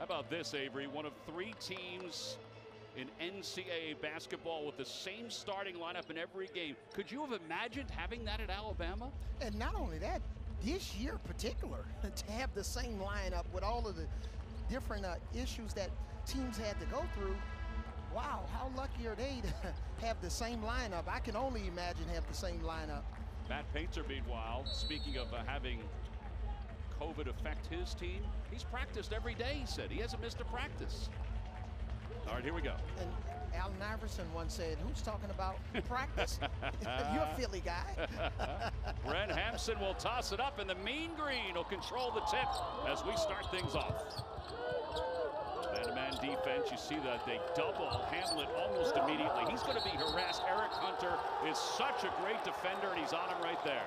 How about this, Avery? One of three teams in NCAA basketball with the same starting lineup in every game. Could you have imagined having that at Alabama? And not only that, this year in particular, to have the same lineup with all of the different uh, issues that teams had to go through, wow, how lucky are they to have the same lineup? I can only imagine have the same lineup. Matt Painter, meanwhile, speaking of uh, having COVID affect his team, he's practiced every day, he said. He hasn't missed a practice. All right, here we go. And Allen Iverson once said, who's talking about practice? You're a Philly guy. Brent Hampton will toss it up, and the mean green will control the tip as we start things off. Man-to-man defense, you see that they double Hamlet almost immediately. He's going to be harassed. Eric Hunter is such a great defender, and he's on him right there.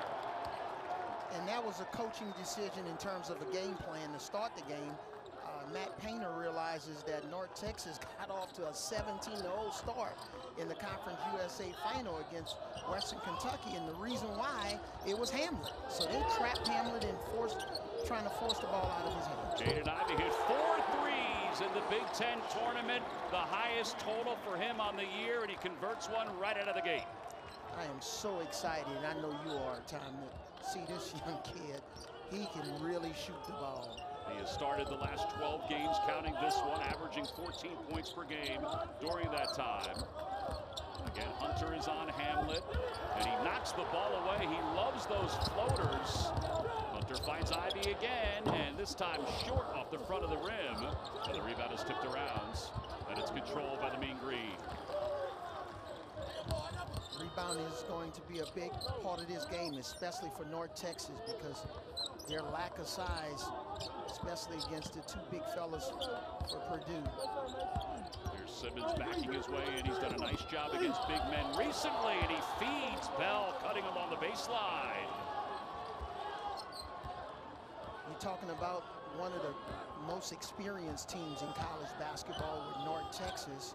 And that was a coaching decision in terms of a game plan to start the game. Uh, Matt Painter realizes that North Texas got off to a 17-0 start in the Conference USA final against Western Kentucky, and the reason why it was Hamlet. So they trapped Hamlet and forced, trying to force the ball out of his hands. Jaden Ivey hit four threes in the Big Ten tournament, the highest total for him on the year, and he converts one right out of the gate. I am so excited, and I know you are, Tom, to see this young kid. He can really shoot the ball. He has started the last 12 games, counting this one, averaging 14 points per game during that time. Again, Hunter is on Hamlet, and he knocks the ball away. He loves those floaters. Hunter finds Ivey again, and this time short off the front of the rim. And the rebound is tipped around, and it's controlled by the Mean Green. Rebound is going to be a big part of this game, especially for North Texas, because their lack of size, especially against the two big fellas for Purdue. Here's Simmons backing his way and He's done a nice job against big men recently, and he feeds Bell cutting him on the baseline. You're talking about one of the most experienced teams in college basketball with North Texas.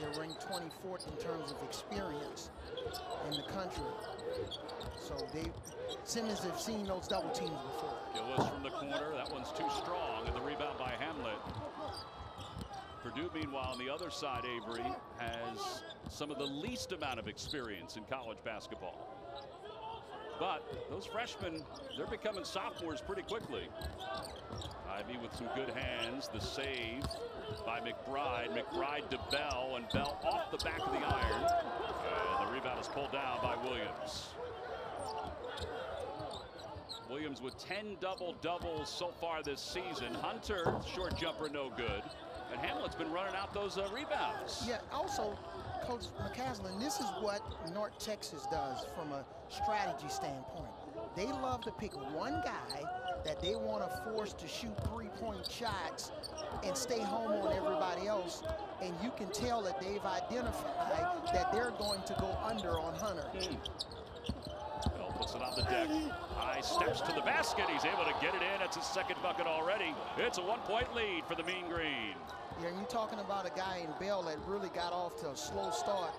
They're ranked 24th in terms of experience in the country. So they, Simmons have seen those double teams before. Gillis from the corner. That one's too strong, and the rebound by Hamlet. Purdue, meanwhile, on the other side, Avery, has some of the least amount of experience in college basketball. But those freshmen, they're becoming sophomores pretty quickly. Ivey with some good hands. The save by McBride. McBride to Bell, and Bell off the back of the iron. And the rebound is pulled down by Williams. Williams with 10 double-doubles so far this season. Hunter, short jumper, no good. And Hamlet's been running out those uh, rebounds. Yeah, also, Coach McCasland, this is what North Texas does from a strategy standpoint. They love to pick one guy that they want to force to shoot three-point shots and stay home on everybody else. And you can tell that they've identified that they're going to go under on Hunter. Bell puts it on the deck. High steps to the basket. He's able to get it in. It's his second bucket already. It's a one-point lead for the Mean Green. Yeah, you're talking about a guy in Bell that really got off to a slow start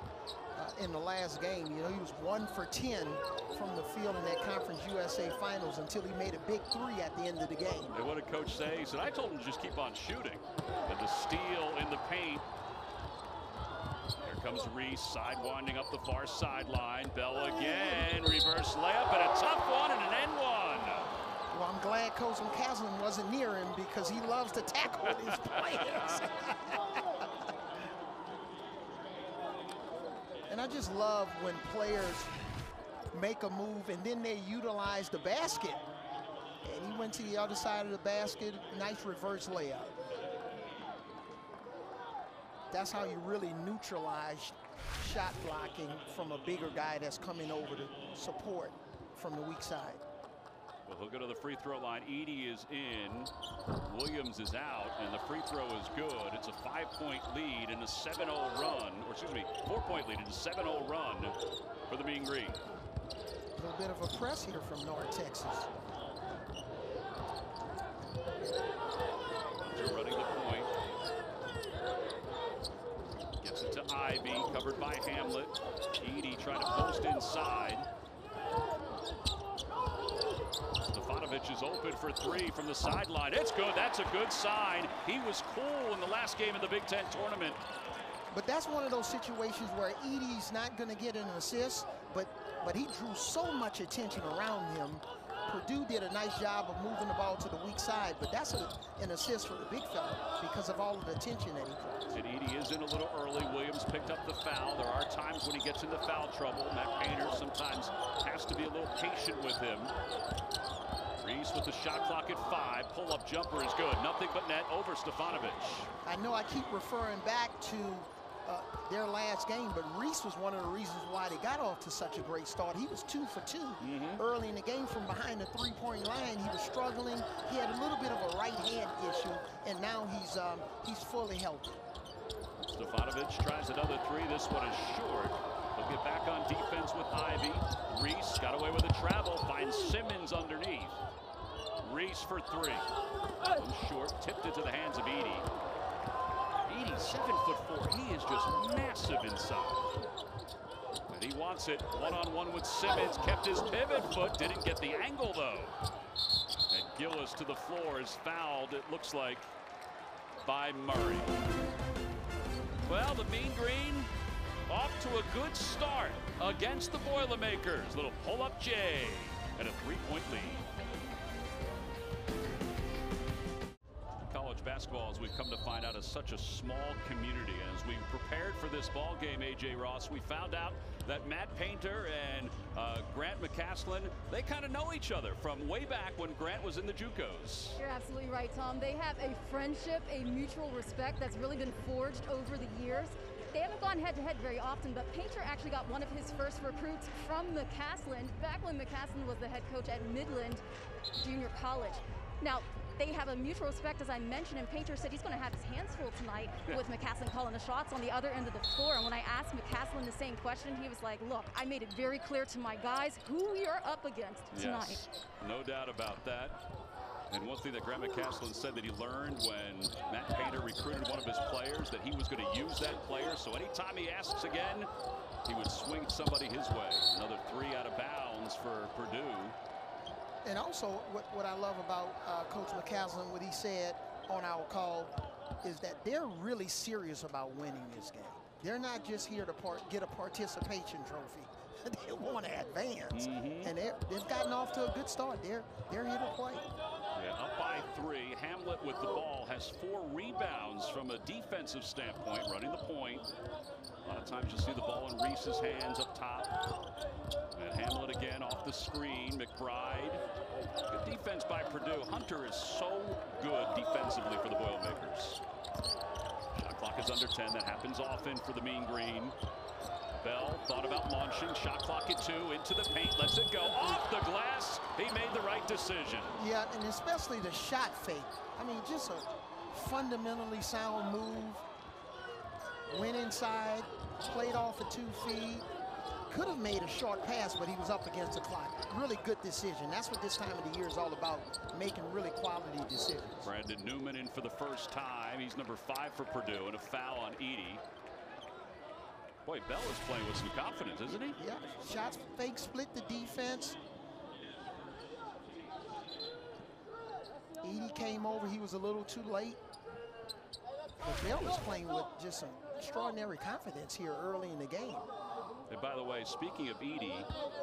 uh, in the last game. You know, he was one for 10 from the field in that Conference USA Finals until he made a big three at the end of the game. And what did Coach say? He said, I told him to just keep on shooting. And the steal in the paint. There comes Reese, sidewinding up the far sideline. Bell again, reverse layup, and a tough one and an end one. Well, I'm glad Coach McCasland wasn't near him because he loves to tackle his players. and I just love when players make a move and then they utilize the basket. And he went to the other side of the basket, nice reverse layup. That's how you really neutralize shot blocking from a bigger guy that's coming over to support from the weak side. Well, he'll go to the free throw line. Edey is in. Williams is out, and the free throw is good. It's a five-point lead and a 7-0 run, or excuse me, four-point lead and a 7-0 run for the Mean Green. A little bit of a press here from North Texas. Running the point. Gets it to Ivey, covered by Hamlet. Edey trying to post inside. Stefanovic is open for three from the sideline. It's good. That's a good sign. He was cool in the last game of the Big Ten tournament. But that's one of those situations where Edey's not going to get an assist, but but he drew so much attention around him. Purdue did a nice job of moving the ball to the weak side, but that's a, an assist for the big fella because of all of the attention that he draws. And Edey is in a little early. Williams picked up the foul. There are times when he gets into foul trouble. Matt Painter sometimes has to be a little patient with him. Reese with the shot clock at five. Pull-up jumper is good. Nothing but net over Stefanovic. I know I keep referring back to uh, their last game, but Reese was one of the reasons why they got off to such a great start. He was two for 2 mm -hmm. early in the game from behind the three-point line. He was struggling. He had a little bit of a right hand issue, and now he's um, he's fully healthy. Stefanovic tries another three. This one is short. He'll get back on defense with Ivey. Reese got away with a travel, finds Simmons underneath. Reese for three. One short, tipped into the hands of Edey. 87 foot four. He is just massive inside. And he wants it one-on-one -on -one with Simmons. Kept his pivot foot. Didn't get the angle, though. And Gillis to the floor is fouled, it looks like, by Murray. Well, the Mean Green off to a good start against the Boilermakers. Little pull-up J and a three-point lead. Basketball, as we've come to find out, is such a small community. And As we prepared for this ball game, A.J. Ross, we found out that Matt Painter and uh, Grant McCasland, they kind of know each other from way back when Grant was in the JUCOs. You're absolutely right, Tom. They have a friendship, a mutual respect that's really been forged over the years. They haven't gone head-to-head very often, but Painter actually got one of his first recruits from McCasland back when McCasland was the head coach at Midland Junior College. Now, they have a mutual respect, as I mentioned, and Painter said he's going to have his hands full tonight with McCasland calling the shots on the other end of the floor. And when I asked McCasland the same question, he was like, look, I made it very clear to my guys who we are up against tonight. Yes, no doubt about that. And one thing that Grant McCasland said that he learned when Matt Painter recruited one of his players, that he was going to use that player. So anytime he asks again, he would swing somebody his way. Another three out of bounds for Purdue. And also, what, what I love about uh, Coach McCasland, what he said on our call, is that they're really serious about winning this game. They're not just here to part, get a participation trophy. they want to advance, mm -hmm. and they've gotten off to a good start. They're they're here to play. Yeah, up by three. Hamlet with the ball has four rebounds from a defensive standpoint, running the point. A lot of times you see the ball in Reese's hands up top. And Hamlet again off the screen. McBride. Good defense by Purdue. Hunter is so good defensively for the Boilermakers. Shot clock is under 10. That happens often for the Mean Green. Bell thought about launching. Shot clock at two. Into the paint. Lets it go. Off the glass. He made the right decision. Yeah, and especially the shot fake. I mean, just a fundamentally sound move. Went inside. Played off of two feet. Could have made a short pass, but he was up against the clock. Really good decision. That's what this time of the year is all about, making really quality decisions. Brandon Newman in for the first time. He's number five for Purdue, and a foul on Edey. Boy, Bell is playing with some confidence, isn't he? Yeah, shots fake, split the defense. Edey came over, he was a little too late. But Bell is playing with just some extraordinary confidence here early in the game. And by the way, speaking of Edey,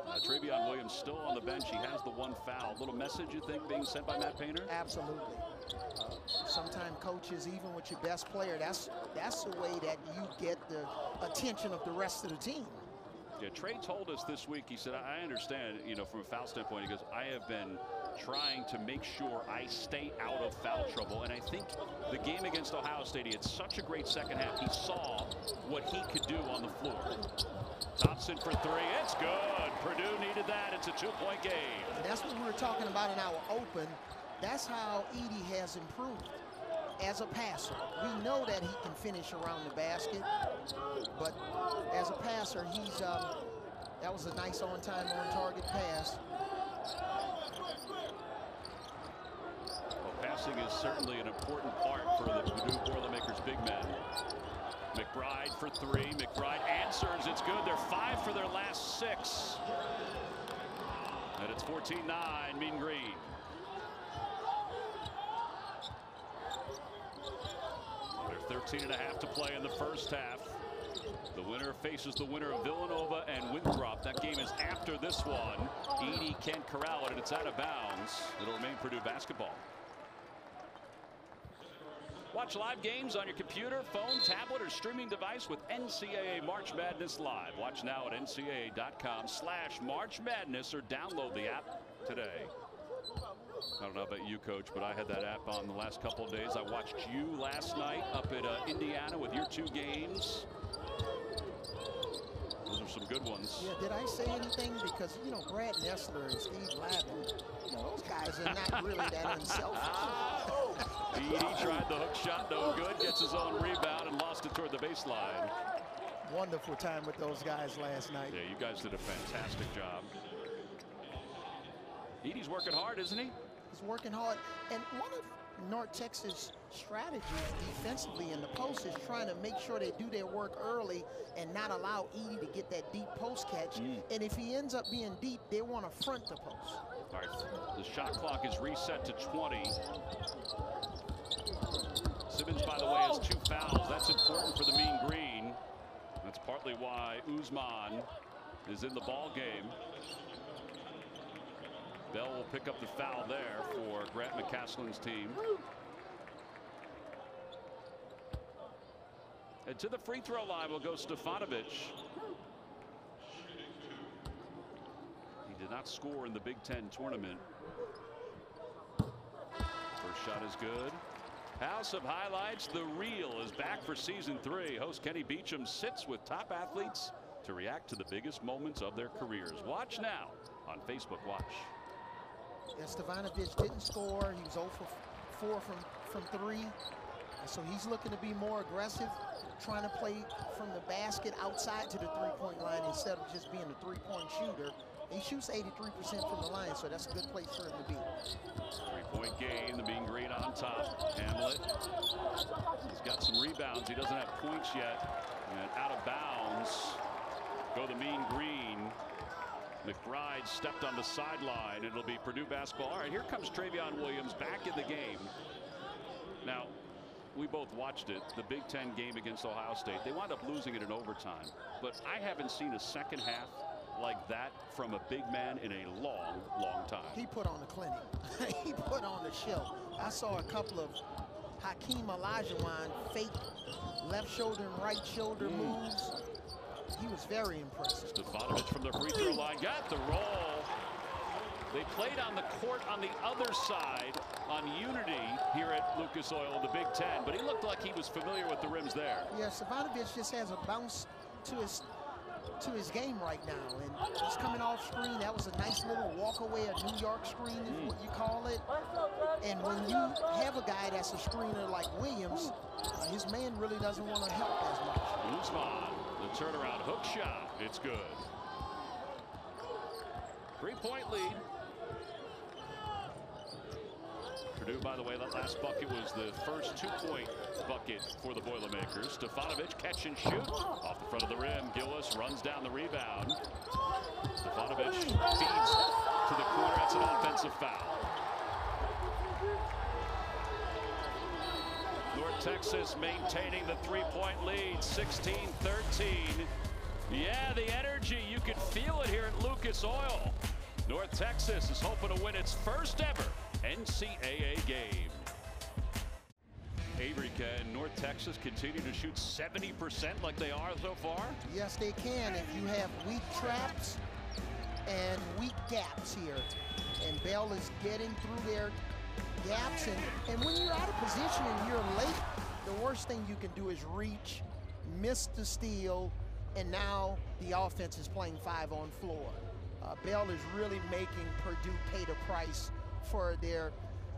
uh, Trevion Williams still on the bench. He has the one foul. Little message, you think, being sent by Matt Painter? Absolutely. Uh, Sometimes coaches, even with your best player, that's that's the way that you get the attention of the rest of the team. Yeah, Trey told us this week, he said, I understand, you know, from a foul standpoint, he goes, I have been trying to make sure I stay out of foul trouble. And I think the game against Ohio State, he had such a great second half. He saw what he could do on the floor. Thompson for three. It's good. Purdue needed that. It's a two-point game. And that's what we were talking about in our open. That's how Edey has improved as a passer. We know that he can finish around the basket, but as a passer, he's um, that was a nice on-time, on-target pass. Well, passing is certainly an important part for the Purdue Boilermakers big men. McBride for three. McBride answers. It's good. They're five for their last six. And it's 14-9, Mean Green. They're 13 and a half to play in the first half. The winner faces the winner of Villanova and Winthrop. That game is after this one. Edey Kent corral and it's out of bounds. It'll remain Purdue basketball. Watch live games on your computer, phone, tablet, or streaming device with NCAA March Madness Live. Watch now at ncaa.com slash March Madness or download the app today. I don't know about you, Coach, but I had that app on the last couple of days. I watched you last night up at uh, Indiana with your two games. Those are some good ones. Yeah, did I say anything? Because, you know, Brad Nessler and Steve Lavin, you know, those guys are not really that unselfish. Edey tried the hook shot, no good. Gets his own rebound and lost it toward the baseline. Wonderful time with those guys last night. Yeah, you guys did a fantastic job. Edey's working hard, isn't he? He's working hard. And one of North Texas strategies defensively in the post is trying to make sure they do their work early and not allow Edey to get that deep post catch. Mm. And if he ends up being deep, they want to front the post. All right, the shot clock is reset to 20. Simmons, by the way, has two fouls. That's important for the Mean Green. That's partly why Ousmane is in the ball game. Bell will pick up the foul there for Grant McCasland's team. And to the free throw line will go Stefanovic. He did not score in the Big Ten tournament. First shot is good. House of Highlights, The Real is back for season three. Host Kenny Beecham sits with top athletes to react to the biggest moments of their careers. Watch now on Facebook Watch. Yeah, Stefanovic didn't score. He was 0 for 4 from, from 3. So he's looking to be more aggressive, trying to play from the basket outside to the three-point line instead of just being a three-point shooter. He shoots 83% from the line, so that's a good place for him to be. Three-point game, the Mean Green on top. Hamlet, he's got some rebounds. He doesn't have points yet. And out of bounds, go the Mean Green. McBride stepped on the sideline. It'll be Purdue basketball. All right, here comes Trevion Williams back in the game. Now, we both watched it, the Big Ten game against Ohio State. They wound up losing it in overtime. But I haven't seen a second half like that from a big man in a long, long time. He put on the clinic. he put on the show. I saw a couple of Hakeem Olajuwon fake left shoulder and right shoulder Mm. moves. He was very impressive. Stefanovic from the free throw line got the roll. They played on the court on the other side on Unity here at Lucas Oil, the Big Ten, but he looked like he was familiar with the rims there. Yeah, Stefanovic just has a bounce to his to his game right now. And he's coming off screen. That was a nice little walk away, a New York screen is what you call it. And when you have a guy that's a screener like Williams, uh, his man really doesn't want to help as much. Ousmane, the turnaround hook shot. It's good. Three-point lead. Purdue, by the way, that last bucket was the first two-point bucket for the Boilermakers. Stefanovic catch and shoot off the front of the rim. Gillis runs down the rebound. Stefanovic feeds to the corner. That's an offensive foul. North Texas maintaining the three-point lead, 16-13. Yeah, the energy, you can feel it here at Lucas Oil. North Texas is hoping to win its first ever NCAA game. Avery, can North Texas continue to shoot 70% like they are so far? Yes, they can if you have weak traps and weak gaps here. And Bell is getting through their gaps. And, and when you're out of position and you're late, the worst thing you can do is reach, miss the steal, and now the offense is playing five on floor. Uh, Bell is really making Purdue pay the price for their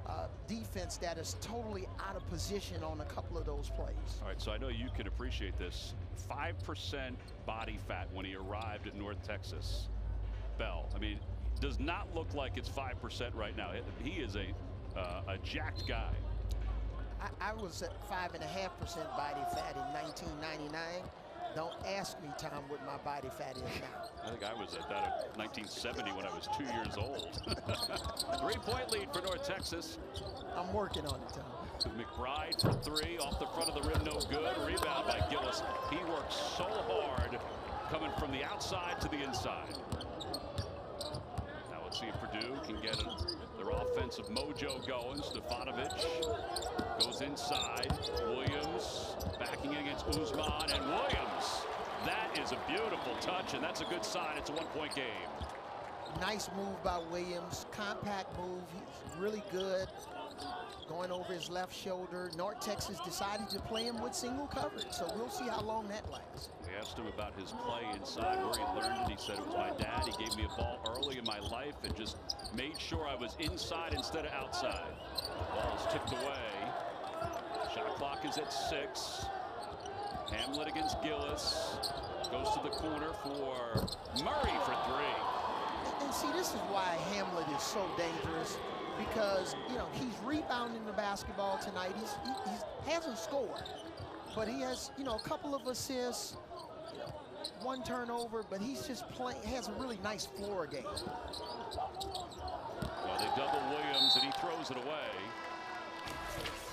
uh, defense that is totally out of position on a couple of those plays. All right, so I know you can appreciate this. 5% body fat when he arrived at North Texas. Bell, I mean, does not look like it's 5% right now. He is a, uh, a jacked guy. I, I was at five and a half percent body fat in 1999. Don't ask me, Tom, what my body fat is now. I think I was at that in 1970 when I was two years old. Three-point lead for North Texas. I'm working on it, Tom. McBride for three off the front of the rim, no good. Rebound by Gillis. He works so hard coming from the outside to the inside. See if Purdue can get their offensive mojo going. Stefanovic goes inside. Williams backing in against Ousmane and Williams. That is a beautiful touch and that's a good sign. It's a one-point game. Nice move by Williams. Compact move. He's really good going over his left shoulder. North Texas decided to play him with single coverage, so we'll see how long that lasts. Asked him about his play inside, where he learned it. He said it was my dad. He gave me a ball early in my life and just made sure I was inside instead of outside. Ball is tipped away. Shot clock is at six. Hamlet against Gillis. Goes to the corner for Murray for three. And see, this is why Hamlet is so dangerous because, you know, he's rebounding the basketball tonight. He's, he he's, hasn't scored, but he has, you know, a couple of assists, one turnover, but he's just playing, has a really nice floor game. Well, they double Williams and he throws it away.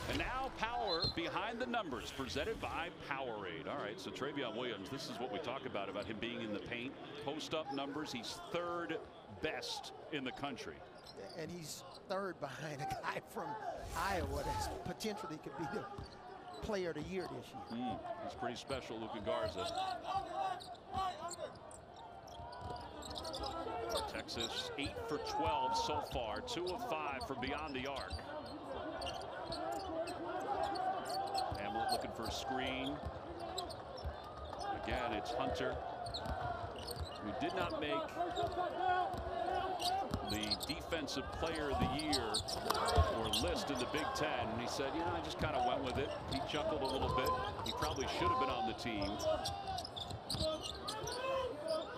And now Power behind the numbers presented by Powerade. All right, so Trevion Williams, this is what we talk about, about him being in the paint. Post up numbers, he's third best in the country. And he's third behind a guy from Iowa that potentially could be the player of the year this year. Mm, he's pretty special, Luka Garza. Texas 8 for 12 so far, 2 of 5 from beyond the arc. Hamlet looking for a screen. Again, it's Hunter, who did not make the defensive player of the year or list in the Big Ten. And he said, you know, I just kind of went with it. He chuckled a little bit. He probably should have been on the team.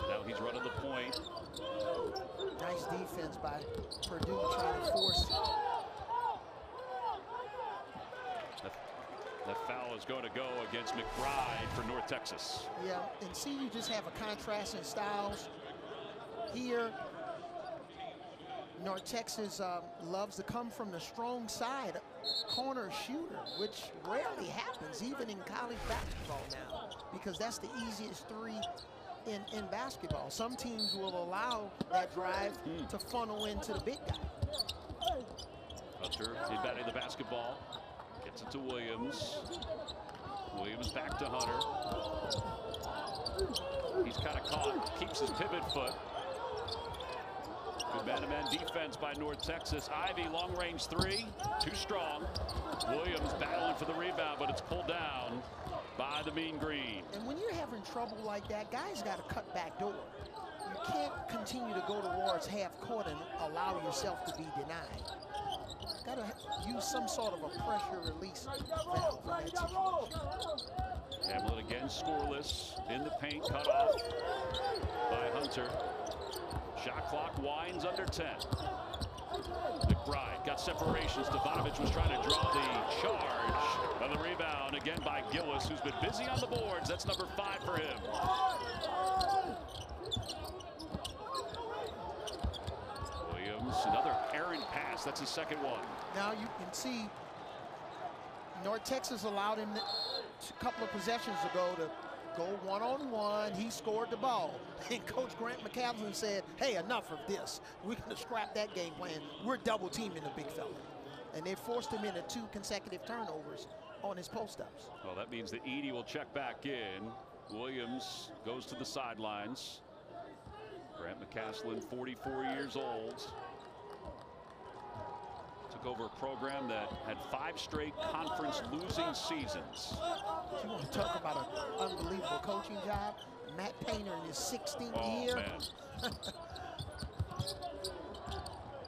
Now he's running the point. Nice defense by Purdue trying to force The foul is going to go against McBride for North Texas. Yeah, and see, you just have a contrast in styles. Here, North Texas um, loves to come from the strong side, corner shooter, which rarely happens, even in college basketball now, because that's the easiest three in, in basketball. Some teams will allow that drive mm. to funnel into the big guy. Hunter, he batting the basketball. Gets it to Williams. Williams back to Hunter. He's kind of caught, keeps his pivot foot. Good man-to-man -man defense by North Texas. Ivey, long range three, too strong. Williams battling for the rebound, but it's pulled down by the mean green. And when you're having trouble like that, guys got to cut back door. Can't continue to go towards half court and allow yourself to be denied got to use some sort of a pressure release. Hamlet again scoreless in the paint, cut off by Hunter. Shot clock winds under 10. McBride got separation. Stefanovic was trying to draw the charge. And the rebound again by Gillis, who's been busy on the boards. That's number five for him. Another errant pass. That's his second one. Now you can see North Texas allowed him a couple of possessions ago to go one-on-one. -on -one. He scored the ball. And Coach Grant McCasland said, hey, enough of this. We're going to scrap that game plan. We're double teaming the big fella. And they forced him into two consecutive turnovers on his post-ups. Well, that means that Edey will check back in. Williams goes to the sidelines. Grant McCasland, 44 years old over a program that had five straight conference losing seasons. You want to talk about an unbelievable coaching job? Matt Painter in his 16th oh, year.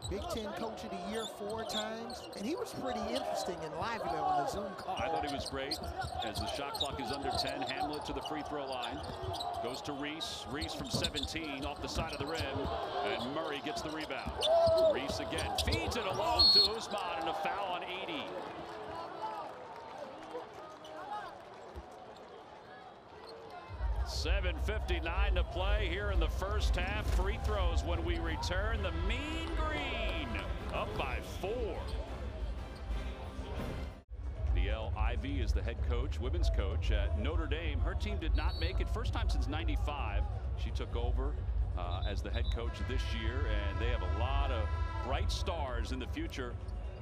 Big Ten Coach of the Year four times. And he was pretty interesting and lively on the Zoom call. I thought he was great. As the shot clock is under 10, Hamlet to the free throw line. Goes to Reese. Reese from 17 off the side of the rim. And Murray gets the rebound. Reese again feeds it along to Ousmane and a foul on Edey. Seven fifty-nine to play here in the first half. Free throws when we return. The Mean Green up by four. Ivey is the head coach, women's coach at Notre Dame. Her team did not make it. First time since 95. She took over uh, as the head coach this year, and they have a lot of bright stars in the future.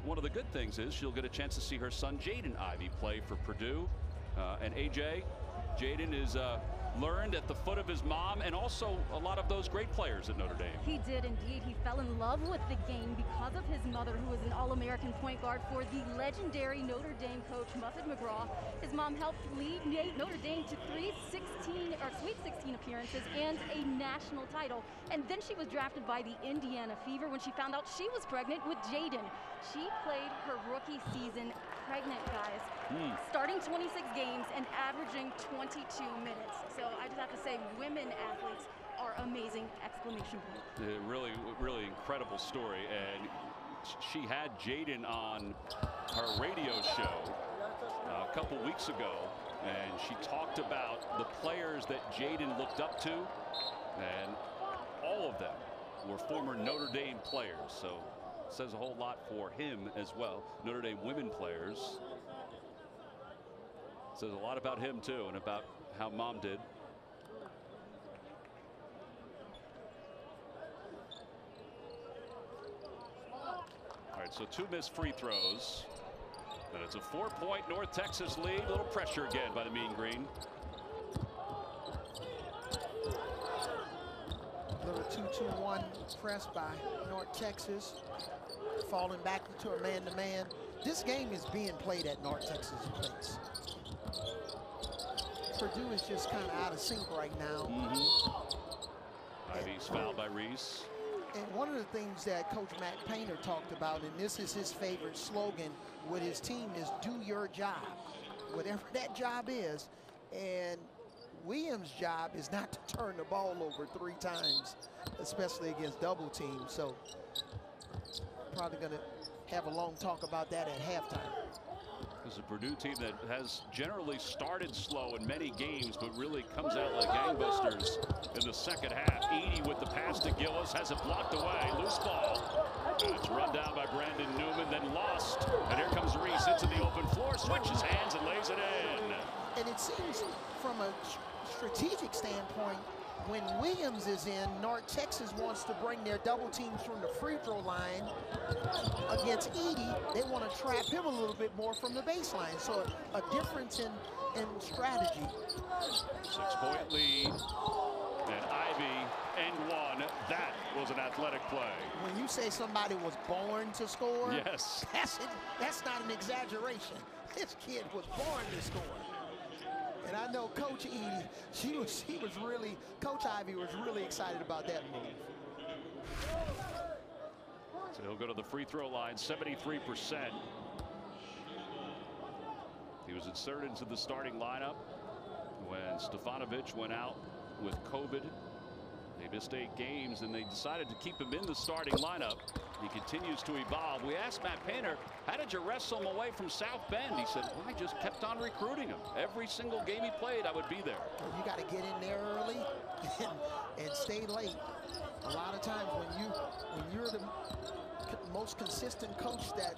One of the good things is she'll get a chance to see her son Jaden Ivey, play for Purdue. Uh, and AJ, Jaden is uh, learned at the foot of his mom and also a lot of those great players at Notre Dame. He did indeed. He fell in love with the game because of his mother, who was an All-American point guard for the legendary Notre Dame coach Muffet McGraw. His mom helped lead Notre Dame to three 16 or Sweet 16 appearances and a national title. And then she was drafted by the Indiana Fever when she found out she was pregnant with Jaden. She played her rookie season pregnant, guys. Mm. Starting 26 games and averaging 22 minutes. So I just have to say, women athletes are amazing! Exclamation point. Yeah, really, really incredible story. And she had Jaden on her radio show uh, a couple weeks ago, and she talked about the players that Jaden looked up to, and all of them were former Notre Dame players. So says a whole lot for him as well. Notre Dame women players. Says a lot about him too and about how mom did. All right, so two missed free throws. And it's a four-point North Texas lead. A little pressure again by the Mean Green. 2-2-1 press by North Texas. Falling back into a man-to-man. -man. This game is being played at North Texas place. Purdue is just kind of out of sync right now. Mm -hmm. Ivey's fouled by Reese. And one of the things that Coach Matt Painter talked about, and this is his favorite slogan with his team, is do your job, whatever that job is. And Williams' job is not to turn the ball over three times, especially against double teams. So probably going to have a long talk about that at halftime. This is a Purdue team that has generally started slow in many games, but really comes out like gangbusters in the second half. Edey with the pass to Gillis, has it blocked away. Loose ball. And it's run down by Brandon Newman, then lost. And here comes Reese into the open floor, switches hands and lays it in. And it seems from a strategic standpoint, when Williams is in, North Texas wants to bring their double teams from the free throw line against Edey. They want to trap him a little bit more from the baseline. So a, a difference in, in strategy. Six-point lead. And Ivey and one. That was an athletic play. When you say somebody was born to score, yes, that's, that's not an exaggeration. This kid was born to score. And I know Coach Edey, she was she was really, Coach Ivey was really excited about that move. So he'll go to the free throw line, 73%. He was inserted into the starting lineup when Stefanovic went out with COVID they missed eight games, and they decided to keep him in the starting lineup. He continues to evolve. We asked Matt Painter, how did you wrestle him away from South Bend? He said, well, I just kept on recruiting him. Every single game he played, I would be there. You got to get in there early and, and stay late. A lot of times when you when you're the most consistent coach that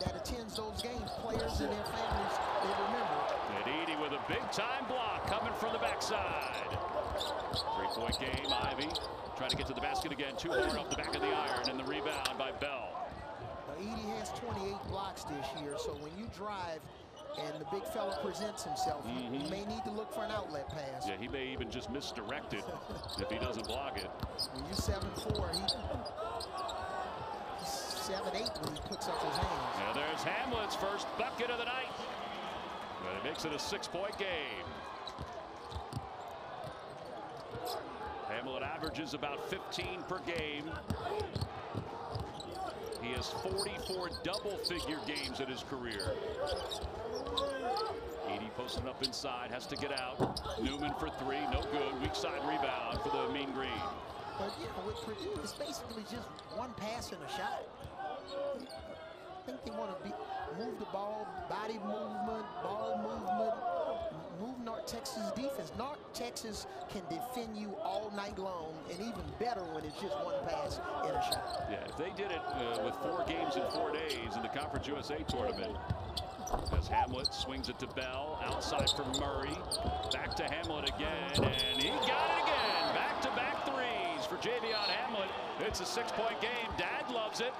that attends those games, players and their families, they remember. And Edey with a big time block coming from the backside. Three-point game, Ivey trying to get to the basket again. Two more off the back of the iron and the rebound by Bell. Now, Edey has 28 blocks this year, so when you drive and the big fella presents himself, mm -hmm. you may need to look for an outlet pass. Yeah, he may even just misdirect it if he doesn't block it. When you're 7'4", he, he's 7'8", when he puts up his hands. Now there's Hamlet's first bucket of the night. But it makes it a six-point game. Hamlet averages about 15 per game. He has 44 double-figure games in his career. Edey posting up inside, has to get out. Newman for three, no good. Weak side rebound for the Mean Green. But, you know, with Purdue, it's basically just one pass and a shot. I think they want to be move the ball, body movement, ball movement, move North Texas defense. North Texas can defend you all night long, and even better when it's just one pass and a shot. Yeah, if they did it uh, with four games in four days in the Conference USA tournament, As Hamlet swings it to Bell. Outside for Murray. Back to Hamlet again. And he got it again. Back-to-back threes for Javion Hamlet. It's a six-point game. Dad loves it.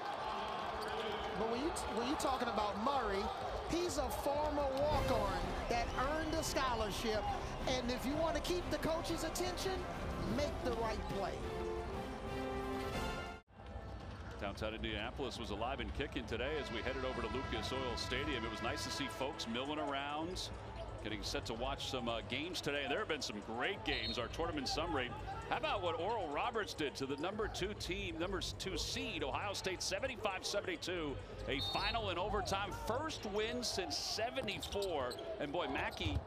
But when, you, when you're talking about Murray, he's a former walk-on that earned a scholarship. And if you want to keep the coach's attention, make the right play. Downtown Indianapolis was alive and kicking today as we headed over to Lucas Oil Stadium. It was nice to see folks milling around, getting set to watch some uh, games today. And there have been some great games. Our tournament summary. How about what Oral Roberts did to the number two team, number two seed, Ohio State 75-72, a final in overtime, first win since 74. And boy, Mackey,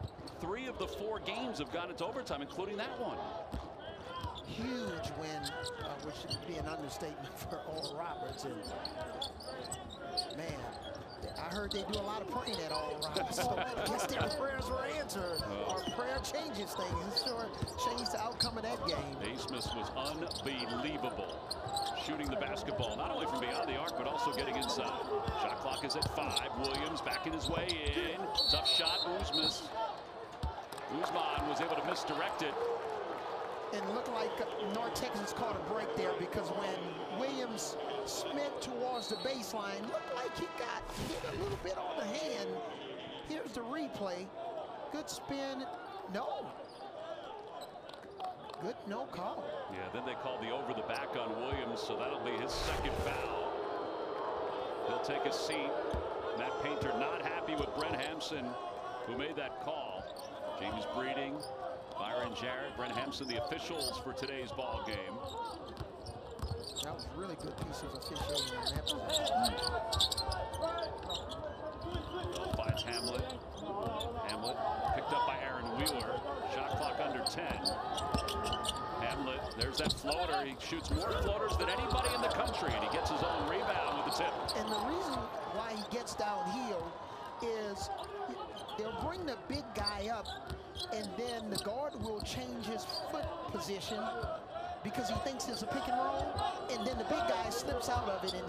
three of the four games have gone into overtime, including that one huge win, uh, which should be an understatement for Oral Roberts. And man, I heard they do a lot of praying at Oral Roberts. So I guess their prayers were answered. Oh. Our prayer changes things. It sure changed the outcome of that game. Abmas was unbelievable. Shooting the basketball, not only from beyond the arc, but also getting inside. Shot clock is at five. Williams backing his way in. Tough shot, Uzmas. Ousmane was able to misdirect it and looked like North Texas caught a break there because when Williams Smith towards the baseline, looked like he got hit a little bit on the hand. Here's the replay. Good spin. No. Good no call. Yeah, then they called the over the back on Williams, so that'll be his second foul. He'll take a seat. Matt Painter not happy with Brent Hampton, who made that call. James Breeding Byron Jarrett, Brent Hampton, the officials for today's ball game. That was a really good piece of officiating on that Bell finds Hamlet. Hamlet picked up by Aaron Wheeler. Shot clock under 10. Hamlet, there's that floater. He shoots more floaters than anybody in the country, and he gets his own rebound with the tip. And the reason why he gets downhill is they'll bring the big guy up and then the guard will change his foot position because he thinks it's a pick and roll, and then the big guy slips out of it and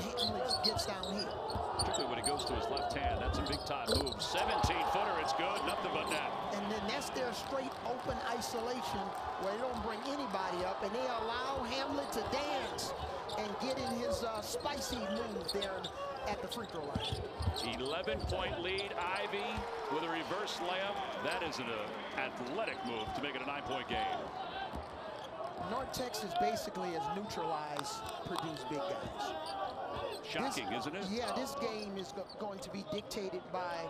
gets down here. Particularly when he goes to his left hand, that's a big time move. 17-footer, it's good, nothing but net. And then that's their straight open isolation where they don't bring anybody up, and they allow Hamlet to dance and get in his uh, spicy move there at the free throw line. 11 point lead. Ivey with a reverse layup. That is an uh, athletic move to make it a nine point game. North Texas basically has neutralized Purdue's big guys. Shocking, this, isn't it? Yeah, this game is go going to be dictated by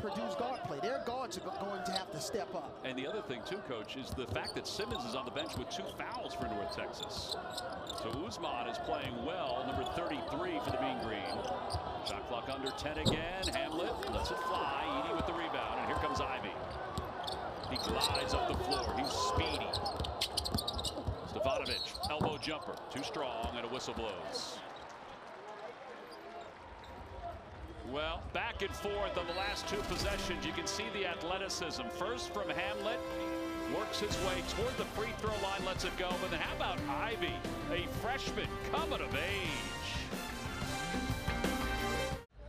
Purdue's guard play. Their guards are going to have to step up. And the other thing, too, Coach, is the fact that Simmons is on the bench with two fouls for North Texas. So Ousmane is playing well, number 33 for the Mean Green. Shot clock under 10 again. Hamlet lets it fly. Edey with the rebound, and here comes Ivey. He glides up the floor. He's speedy. Stefanovic, elbow jumper, too strong, and a whistle blows. Well, back and forth on the last two possessions. You can see the athleticism. First from Hamlet. Works his way toward the free throw line, lets it go. But then how about Ivey, a freshman coming of age?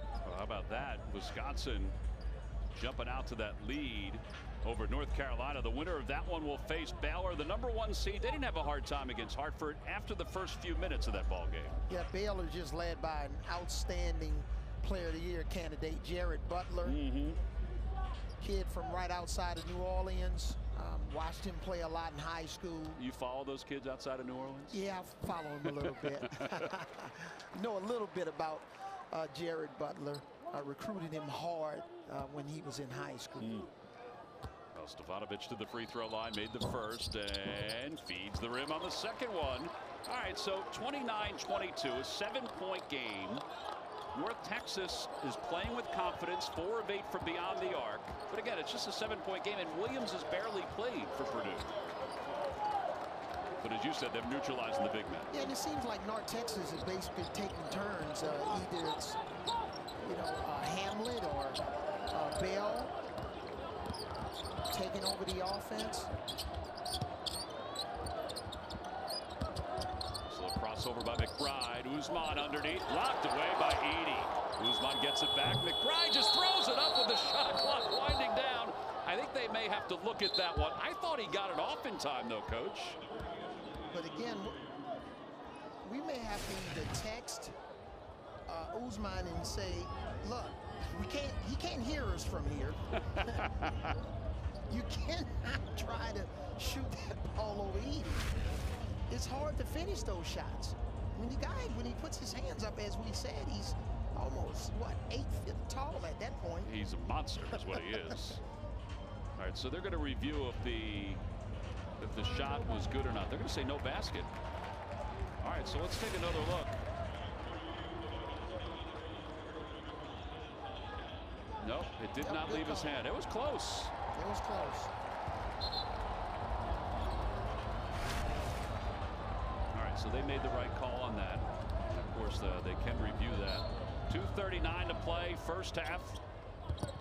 Well, how about that? Wisconsin jumping out to that lead over North Carolina. The winner of that one will face Baylor, the number one seed. They didn't have a hard time against Hartford after the first few minutes of that ball game. Yeah, Baylor just led by an outstanding Player of the Year candidate, Jared Butler. Mm -hmm. Kid from right outside of New Orleans. Um, watched him play a lot in high school. You follow those kids outside of New Orleans? Yeah, I follow him a little bit. know a little bit about uh, Jared Butler. I recruited him hard uh, when he was in high school. Mm. Stefanovic to the free throw line, made the first, and feeds the rim on the second one. All right, so 29-22, a seven-point game. North Texas is playing with confidence, four of eight from beyond the arc. But again, it's just a seven-point game, and Williams has barely played for Purdue. But as you said, they've neutralized the big men. Yeah, and it seems like North Texas is basically taking turns. Uh, either it's, you know, uh, Hamlet or uh, Bell taking over the offense. So a crossover by McBride. Ousmane underneath, locked away by Edey. Ousmane gets it back. McBride just throws it up with the shot clock winding down. I think they may have to look at that one. I thought he got it off in time, though, Coach. But again, we may have to either text uh, Ousmane and say, look, we can't, he can't hear us from here. you cannot try to shoot that ball over Edey. It's hard to finish those shots. I mean, the guy, when he puts his hands up, as we said, he's almost, what, eight feet tall at that point. He's a monster is what he is. All right, so they're going to review if the if the shot was good or not. They're going to say no basket. All right, so let's take another look. Nope, it did not leave his hand. It was close. It was close. All right, so they made the right call on that. Of course, uh, they can review that. 2.39 to play, first half.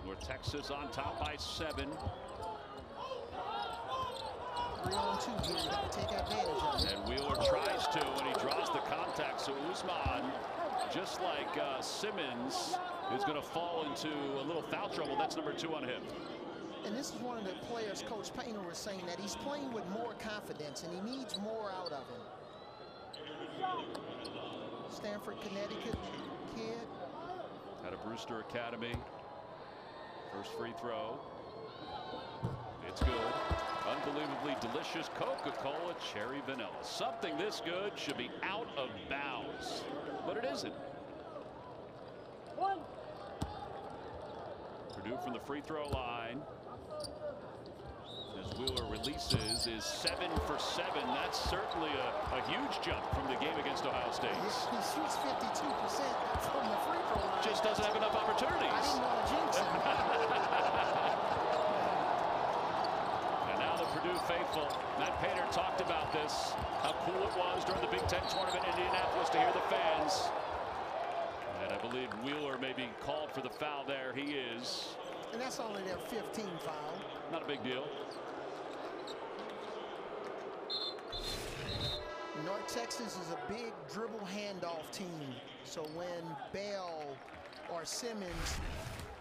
North Texas on top by seven. Three on two here. You got to take advantage of it. And Wheeler tries to when he draws the contact. So Ousmane, just like uh, Simmons, is going to fall into a little foul trouble. That's number two on him. And this is one of the players Coach Painter was saying that he's playing with more confidence and he needs more out of him. Stamford, Connecticut kid. Out of Brewster Academy. First free throw. It's good. Unbelievably delicious Coca-Cola cherry vanilla. Something this good should be out of bounds, but it isn't. One. Purdue from the free throw line. Wheeler releases is seven for seven. That's certainly a, a huge jump from the game against Ohio State. He, he shoots 52% from the free throw line. Just doesn't have enough I opportunities. didn't want to jinx him. And now the Purdue faithful. Matt Painter talked about this, how cool it was during the Big Ten tournament in Indianapolis to hear the fans. And I believe Wheeler may be called for the foul there. He is. and that's only their 15 foul. Not a big deal. North Texas is a big dribble handoff team. So when Bell or Simmons,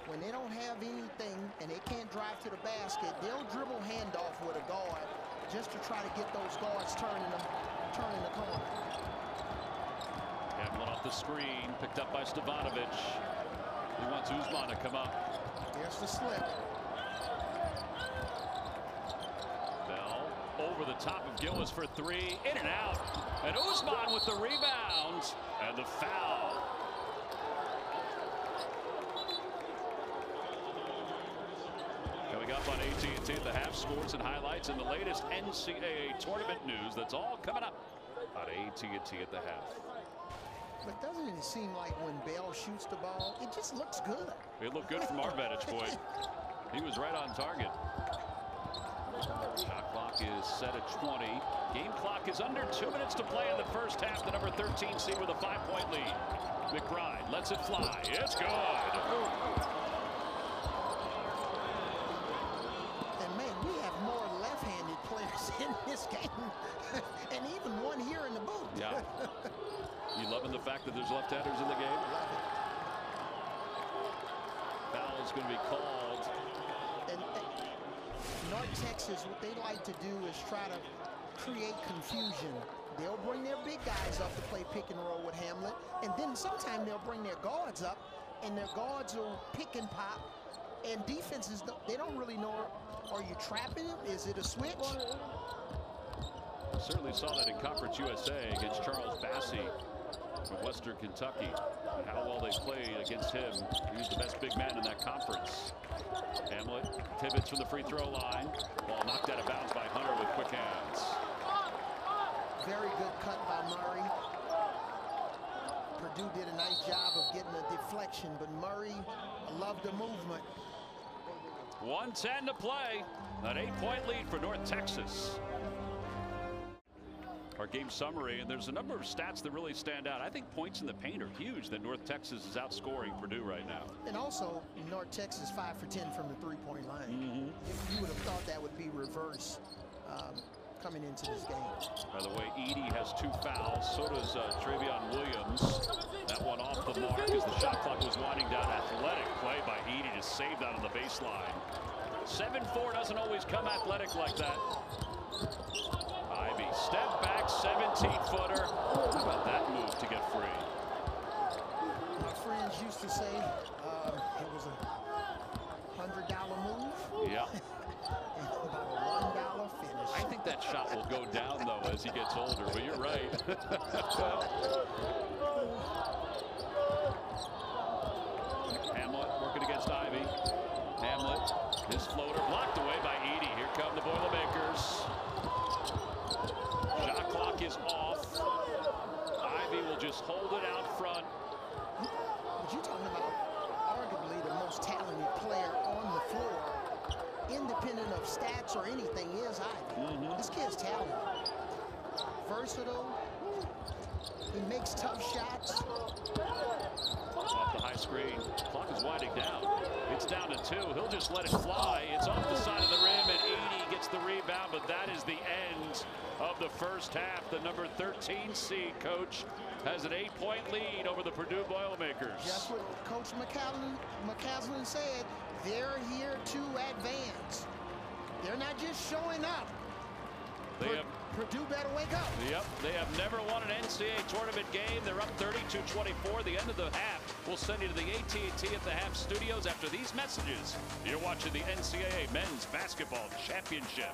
when they don't have anything and they can't drive to the basket, they'll dribble handoff with a guard just to try to get those guards turning them, turning the corner. Hamlet off the screen, picked up by Stefanovic. He wants Ousmane to come up. There's the slip. Bell over the top of Gillis for three, in and out. And Ousmane with the rebound and the foul. Coming up on AT&T at the half scores and highlights and the latest NCAA tournament news. That's all coming up on AT&T at the half. But doesn't it seem like when Bell shoots the ball, it just looks good? It looked good from our vantage point. He was right on target. Shot clock is set at 20. Game clock is under two minutes to play in the first half. The number 13 seed with a five-point lead. McBride lets it fly. It's good. And man, we have more left-handed players in this game, and even one here in the booth. Yeah. You loving the fact that there's left-handers in the game? Love it. Foul is going to be called. Texas, what they like to do is try to create confusion. They'll bring their big guys up to play pick and roll with Hamlet, and then sometime they'll bring their guards up, and their guards will pick and pop. And defenses, they don't really know. Are you trapping them? Is it a switch? Certainly saw that in Conference USA against Charles Bassey from Western Kentucky. And how well they played against him. He was the best big man in that conference. Hamlet pivots from the free throw line. Ball knocked out of bounds by Hunter with quick hands. Very good cut by Murray. Purdue did a nice job of getting a deflection, but Murray loved the movement. 110 to play. An eight-point lead for North Texas. Our game summary, and there's a number of stats that really stand out. I think points in the paint are huge that North Texas is outscoring Purdue right now. And also, North Texas 5 for 10 from the three-point line. You would have thought that would be reverse. Um, coming into this game. By the way, Edey has two fouls. So does uh, Trevion Williams. That one off the mark as the shot clock was winding down. Athletic play by Edey to save that on the baseline. 7-4 doesn't always come athletic like that. Ivey, step back, 17-footer. How about that move to get free? My friends used to say um, it was a $100 move. Yeah. about a $1 finish. I think that shot will go down, though, as he gets older, but you're right. Hamlet working against Ivey. Hamlet, his floater blocked away by Edey. Here come the Boilermakers. Shot clock is off. Ivey will just hold it out front. But you're talking about arguably the most talented player on the floor, independent of stats or anything, is Ivey. Versatile. He makes tough shots. Off the high screen. Clock is winding down. It's down to two. He'll just let it fly. It's off the side of the rim, and Edey gets the rebound, but that is the end of the first half. The number 13 seed coach has an eight-point lead over the Purdue Boilermakers. That's what Coach McCasland, McCasland said, they're here to advance. They're not just showing up. They have Purdue better wake up. Yep, they have never won an NCAA tournament game. They're up 32-24. The end of the half. We'll send you to the AT&T at the half studios after these messages. You're watching the NCAA Men's Basketball Championship.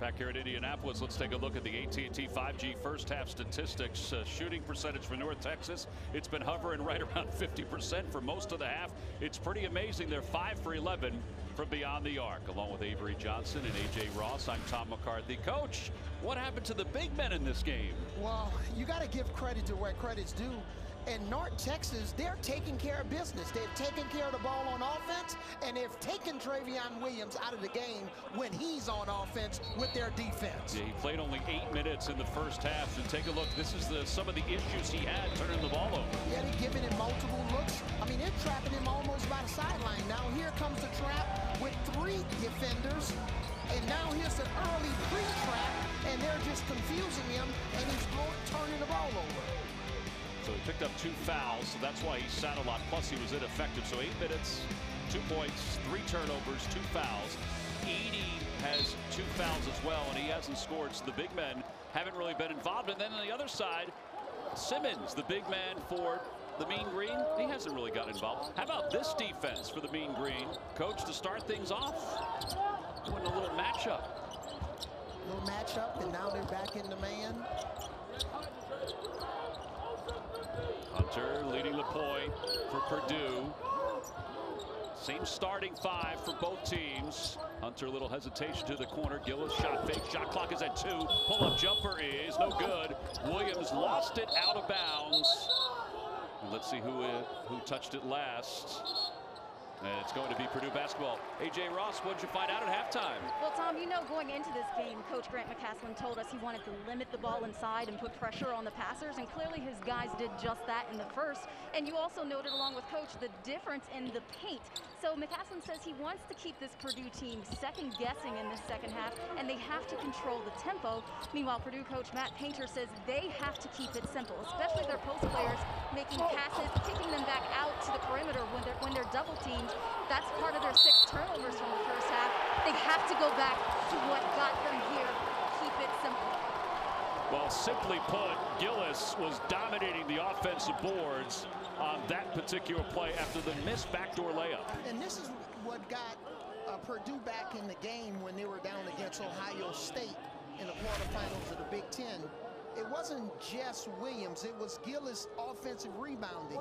Back here at Indianapolis, let's take a look at the AT&T 5G first half statistics. Uh, shooting percentage for North Texas, it's been hovering right around 50% for most of the half. It's pretty amazing. They're 5 for 11 from beyond the arc. Along with Avery Johnson and A.J. Ross, I'm Tom McCarthy. Coach, what happened to the big men in this game? Well, you got to give credit to where credit's due. And North Texas, they're taking care of business. They've taken care of the ball on offense, and they've taken Trevion Williams out of the game when he's on offense with their defense. Yeah, he played only eight minutes in the first half. And take a look. This is the some of the issues he had turning the ball over. Yeah, they're giving him multiple looks. I mean, they're trapping him almost by the sideline. Now here comes the trap with three defenders. And now here's an early pre-trap, and they're just confusing him, and he's turning the ball over. So he picked up two fouls, so that's why he sat a lot. Plus, he was ineffective. So eight minutes, two points, three turnovers, two fouls. Edey has two fouls as well, and he hasn't scored. So the big men haven't really been involved. And then on the other side, Simmons, the big man for the Mean Green, he hasn't really got involved. How about this defense for the Mean Green? Coach, to start things off, doing a little matchup. Little matchup, and now they're back in the man. Hunter leading the point for Purdue. Same starting five for both teams. Hunter, a little hesitation to the corner. Gillis shot fake. Shot clock is at two. Pull-up jumper is no good. Williams lost it out of bounds. Let's see who who touched it last. And it's going to be Purdue basketball. A.J. Ross, what did you find out at halftime? Well, Tom, you know, going into this game, Coach Grant McCasland told us he wanted to limit the ball inside and put pressure on the passers, and clearly his guys did just that in the first. And you also noted, along with Coach, the difference in the paint. So McCasland says he wants to keep this Purdue team second guessing in the second half, and they have to control the tempo. Meanwhile, Purdue coach Matt Painter says they have to keep it simple, especially their post players making passes, kicking them back out to the perimeter when they're when they're double teamed. That's part of their six turnovers from the first half. They have to go back to what got them here. Keep it simple. Well, simply put, Gillis was dominating the offensive boards on that particular play after the missed backdoor layup. And this is what got uh, Purdue back in the game when they were down against Ohio State in the quarterfinals of the Big Ten. It wasn't just Williams, it was Gillis offensive rebounding.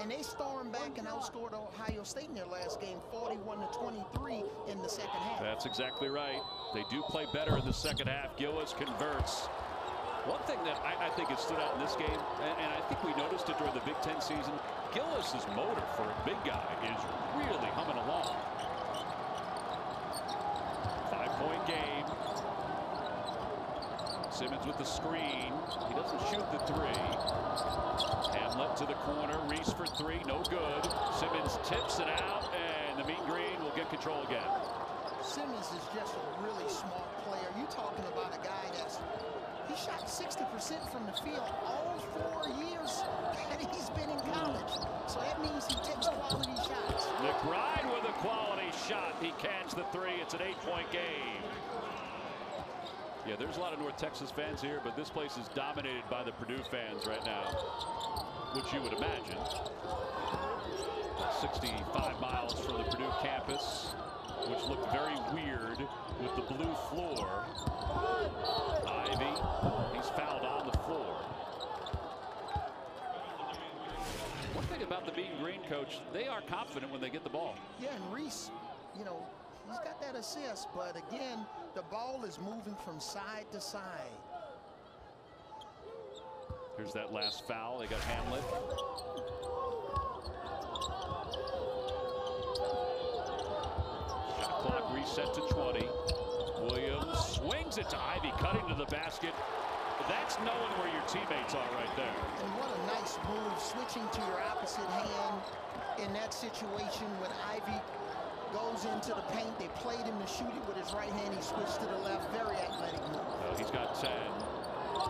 And they stormed back and outscored Ohio State in their last game 41 to 23 in the second half. That's exactly right. They do play better in the second half. Gillis converts. One thing that I, I think has stood out in this game, and, and I think we noticed it during the Big Ten season, Gillis's motor for a big guy is really humming along. Five-point game. Simmons with the screen. He doesn't shoot the three. Hamlet to the corner. Reese for three. No good. Simmons tips it out, and the Mean Green will get control again. Simmons is just a really smart player. You're talking about a guy that's he shot 60% from the field all four years that he's been in college. So that means he takes quality shots. McBride with a quality shot. He cans the three. It's an eight-point game. Yeah, there's a lot of North Texas fans here, but this place is dominated by the Purdue fans right now, which you would imagine. 65 miles from the Purdue campus, which looked very weird with the blue floor. Ivey, he's fouled on the floor. One thing about the Mean Green coach, they are confident when they get the ball. Yeah, and Reese, you know, he's got that assist, but again, the ball is moving from side to side. Here's that last foul. They got Hamlet. Shot clock reset to 20. Williams swings it to Ivey, cutting to the basket. That's knowing where your teammates are right there. And what a nice move, switching to your opposite hand in that situation when Ivey goes into the paint. They played him to shoot it with his right hand. He switched to the left. Very athletic move. Well, he's got 10.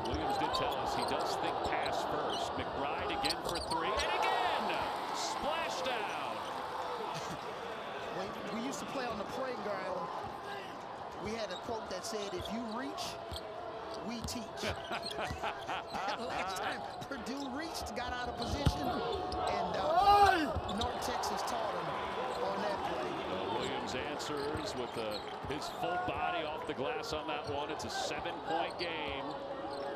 Williams did tell us he does think pass first. McBride again for three. And again! Splashdown! when we used to play on the playground, we had a quote that said, if you reach, we teach. last time Purdue reached, got out of position, and uh, North Texas taught him on that play. Well, Answers with uh, his full body off the glass on that one. It's a seven-point game.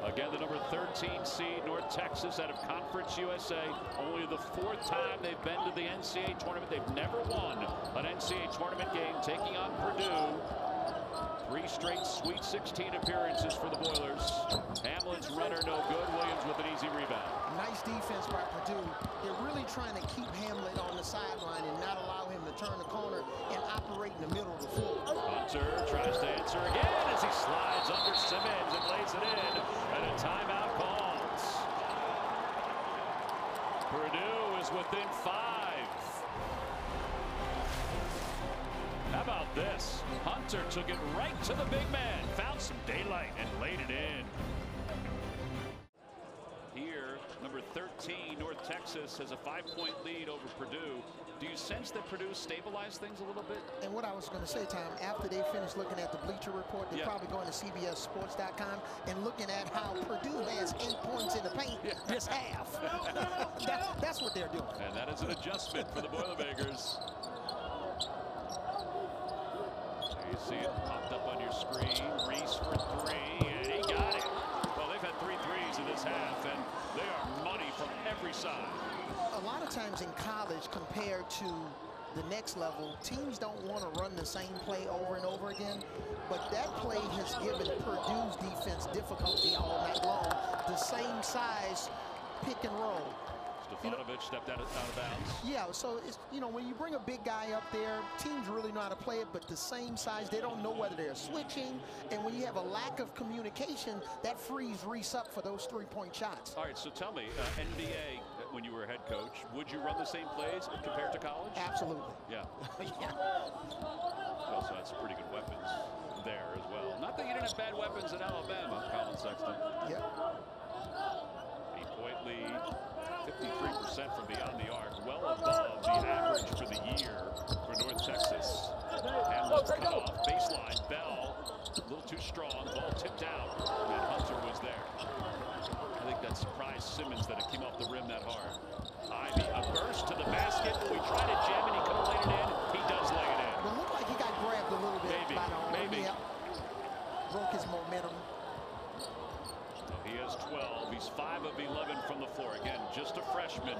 Again, the number 13 seed, North Texas, out of Conference USA. Only the fourth time they've been to the NCAA tournament. They've never won an NCAA tournament game, taking on Purdue. Three straight Sweet 16 appearances for the Boilers. Hamlet's runner no good. Williams with an easy rebound. Nice defense by Purdue. They're really trying to keep Hamlet on the sideline and not allow him to turn the corner and operate in the middle of the floor. Hunter tries to answer again as he slides under Simmons and lays it in. And a timeout calls. Purdue is within five. How about this? Hunter took it right to the big man, found some daylight, and laid it in. Here, number 13, North Texas has a five-point lead over Purdue. Do you sense that Purdue stabilized things a little bit? And what I was going to say, Tom, after they finish looking at the Bleacher Report, they're Yeah. probably going to CBSSports.com and looking at how Purdue has eight points in the paint this half. that, that's what they're doing. And that is an adjustment for the Boilermakers. You see it popped up on your screen. Reese for three, and he got it. Well, they've had three threes in this half, and they are money from every side. A lot of times in college, compared to the next level, teams don't want to run the same play over and over again. But that play has given Purdue's defense difficulty all night long. The same size pick and roll. Stefanovic stepped out of, out of bounds. Yeah, so it's you know when you bring a big guy up there, teams really know how to play it, but the same size, they don't know whether they're switching. And when you have a lack of communication, that frees Reese up for those three-point shots. All right, so tell me, uh, NBA, uh, when you were a head coach, would you run the same plays compared to college? Absolutely. Yeah. yeah. Also had some pretty good weapons there as well. Not that you didn't have bad weapons in Alabama, Collin Sexton. Yep. Eight-point lead, 53% from beyond the arc, well above the average for the year for North Texas. Hamlet's cut off, baseline, Bell, a little too strong, ball tipped out, and Hunter was there. I think that surprised Simmons that it came off the rim that hard. Ivey, a burst to the basket. We tried to jam it, he could have laid it in. He does lay it in. It looked like he got grabbed a little bit Maybe, by the arm. maybe. Yeah. Broke his momentum. He has 12. He's 5 of 11 from the floor. Again, just a freshman,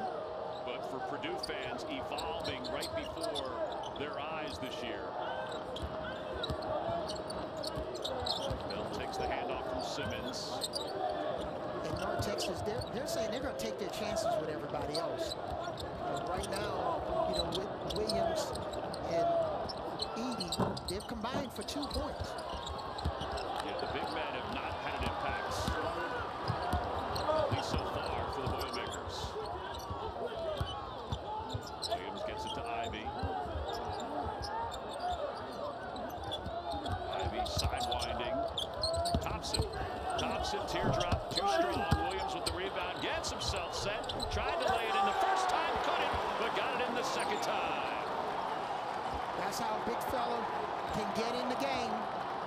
but for Purdue fans, evolving right before their eyes this year. Bell takes the handoff from Simmons. And North Texas, they're, they're saying they're going to take their chances with everybody else. And right now, you know, with Williams and Edey, they've combined for two points. Yeah, the big men have not had an impact, at least so far for the Boilermakers. Williams gets it to Ivey. That's how big fella can get in the game.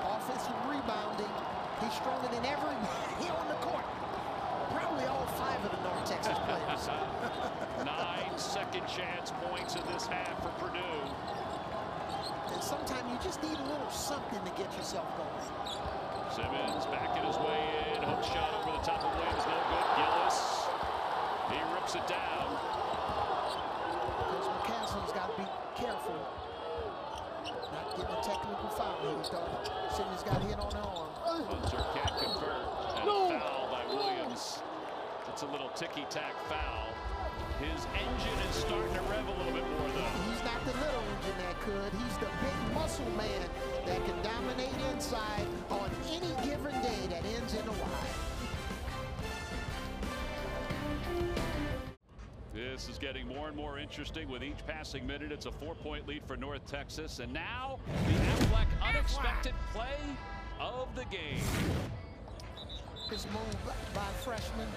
Offensive rebounding. He's stronger than every he on the court. Probably all five of the North Texas players. Nine second chance points in this half for Purdue. And sometimes you just need a little something to get yourself going. Simmons backing his way in. Hook shot over the top of Williams. No good. Gillis. He rips it down. Coach McCasland's got to be careful. Not getting a technical foul here. Though. Simmons got hit on the arm. Hunter can't convert. And a foul by Williams. It's a little ticky-tack foul. His engine is starting to rev a little bit more, though. He's not the little engine that could. He's the big muscle man that can dominate inside on any given day that ends in a Y. This is getting more and more interesting with each passing minute. It's a four-point lead for North Texas. And now, the Aflac unexpected play of the game. This move by freshman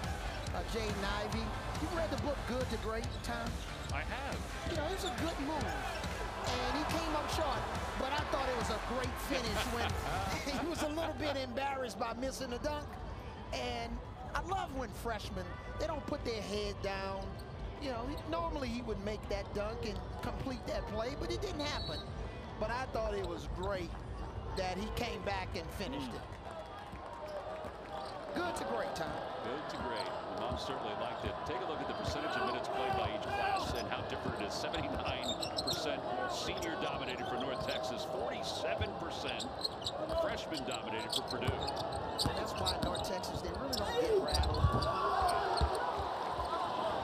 uh, Jaden Ivey. You read the book Good to Great, Tom? I have. You know, it was a good move. And he came up short. But I thought it was a great finish when he was a little bit embarrassed by missing the dunk. And I love when freshmen, they don't put their head down. You know, normally he would make that dunk and complete that play, but it didn't happen. But I thought it was great that he came back and finished it. Good to great, Tom. Good to great. Mom certainly liked it. Take a look at the percentage of minutes played by each class and how different it is. 79% senior dominated for North Texas, 47% freshman dominated for Purdue. And that's why North Texas, they really don't get rattled.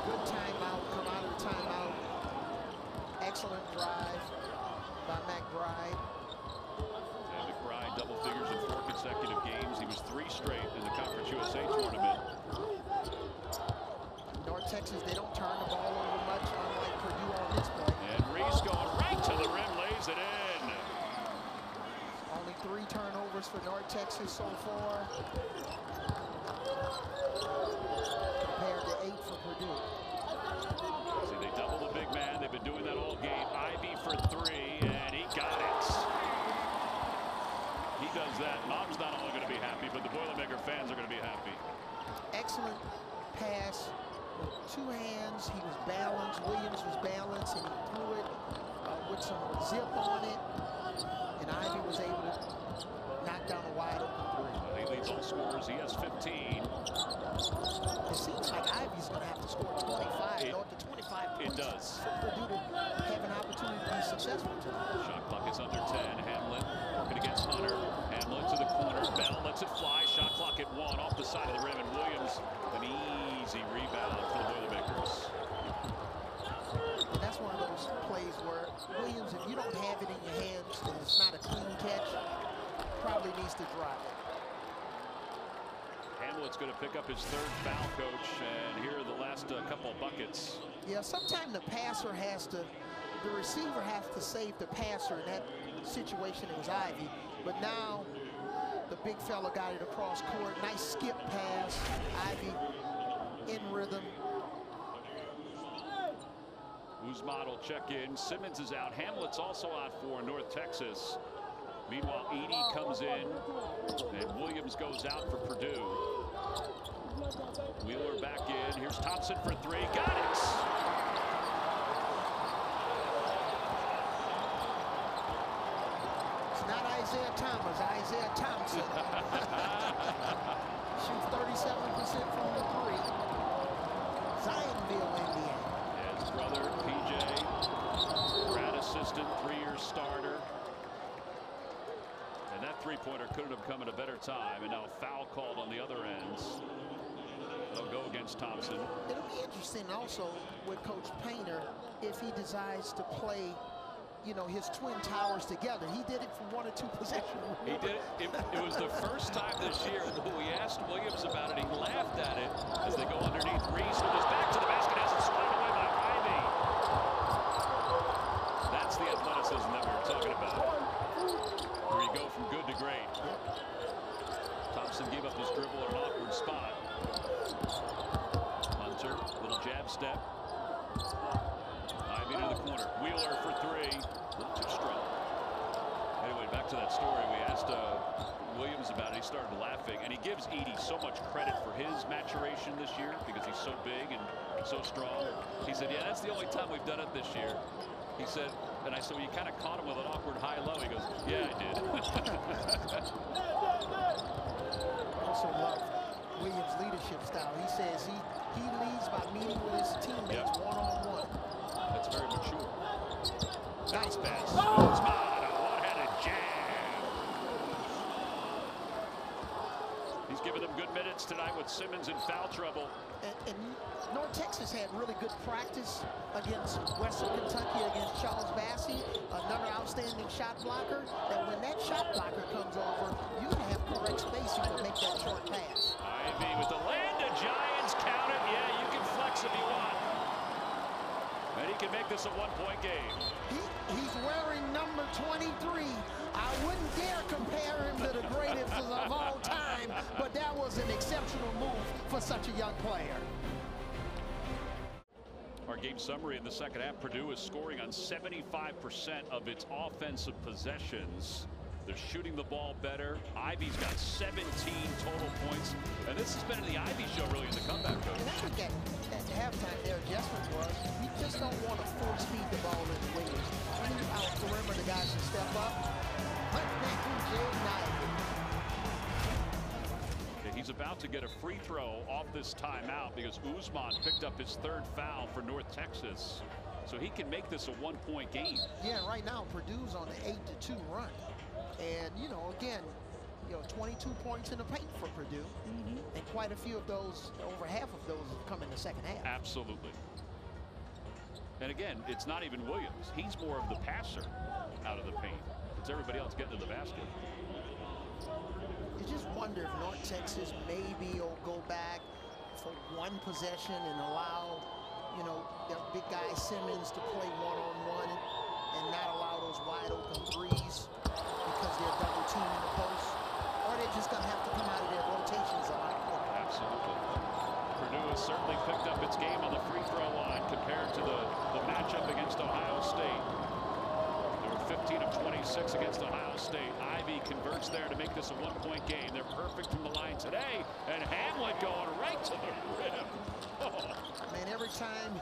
Good timeout, come out of the timeout. Excellent drive by McBride. And McBride double figures in four consecutive games. He was three straight in the Conference USA tournament. Texas, they don't turn the ball over much, unlike Purdue on this play. And Reese going right to the rim, lays it in. Only three turnovers for North Texas so far. Compared to eight for Purdue. See, they double the big man. They've been doing that all game. Ivey for three, and he got it. He does that. Mom's not only going to be happy, but the Boilermaker fans are going to be happy. Excellent pass two hands. He was balanced. Williams was balanced, and he threw it uh, with some zip on it. And Ivey was able to knock down a wide open three. Uh, he leads all scorers. He has 15. It seems like Ivey's going to have to score 25 It- north to 25 it does. for Purdue to have an opportunity to be successful tonight. Shot clock is under 10. Hamlet working against Hunter. Hamlet to the corner. Bell lets it fly. Shot clock at one off the side of the rim. And Williams, an easy rebound for the Boilermakers. And that's one of those plays where If you don't have it in your hands and it's not a clean catch, probably needs to drop it. Hamlet's going to pick up his third foul, coach. And here are the last uh, couple of buckets. Yeah, sometimes the passer has to, the receiver has to save the passer. In that situation, it was Ivey. But now the big fella got it across court. Nice skip pass. Ivey in rhythm. Will check in. Simmons is out. Hamlet's also out for North Texas. Meanwhile, Edey comes in, and Williams goes out for Purdue. Wheeler back in. Here's Thompson for three. Got it! It's not Isaiah Thomas, Isaiah Thompson. Shoots 37% from the three. Zionsville, Indiana. And his brother, PJ, grad assistant, three-year starter. And that three-pointer couldn't have come at a better time. And now a foul called on the other ends. They'll go against Thompson. It'll be interesting also with Coach Painter if he decides to play, you know, his twin towers together. He did it for one or two possessions. He did. It, it was the first time this year that we asked Williams about it. He laughed at it as they go underneath. Reese with his back to the basket has it swatted away by Ivey. That's the athleticism that we were talking about. Where you go from good to great. Thompson gave up his dribble at an awkward spot. Hunter, little jab step. Ivey to the corner. Wheeler for three. A little too strong. started laughing, and he gives Edey so much credit for his maturation this year because he's so big and so strong. He said, yeah, that's the only time we've done it this year. He said, and I said, well, you kind of caught him with an awkward high-low. He goes, yeah, I did. also love Williams' leadership style. He says he, he leads by meeting with his teammates one-on-one. -on -one. That's very mature. Nice pass. Oh! Ousmane, a one-handed jam. He's giving them good minutes tonight with Simmons in foul trouble. And, and North Texas had really good practice against Western Kentucky, against Charles Bassey, another outstanding shot blocker. That when that shot blocker comes over, you have correct spacing to make that short pass. Ivey with the land. The Giants count it. Yeah, you can flex if you want. And he can make this a one-point game. He, he's wearing number 23. I wouldn't dare compare him to the greatest of all time, but that was an exceptional move for such a young player. Our game summary in the second half, Purdue is scoring on 75% of its offensive possessions. They're shooting the ball better. Ivey's got 17 total points. And this has been the Ivey show really guys to step up. Hunt back to Okay, he's about to get a free throw off this timeout because Ousmane picked up his third foul for North Texas. So he can make this a one-point game. Yeah, right now Purdue's on the 8 to 2 run. And, you know, again, you know, 22 points in the paint for Purdue. Mm -hmm. And quite a few of those, over half of those have come in the second half. Absolutely. And again, it's not even Williams. He's more of the passer out of the paint. It's everybody else getting to the basket. You just wonder if North Texas maybe will go back for one possession and allow, you know, their big guy Simmons to play one-on-one -on -one and not allow those wide open threes because they're double teaming the post, or they're just going to have to come out of their rotations a lot quicker. Absolutely. Purdue has certainly picked up its game on the free throw line compared to the, the matchup against Ohio State. They 15 of 26 against Ohio State. Ivey converts there to make this a one-point game. They're perfect from the line today, and Hamlet going right to the rim. Oh. Man, every time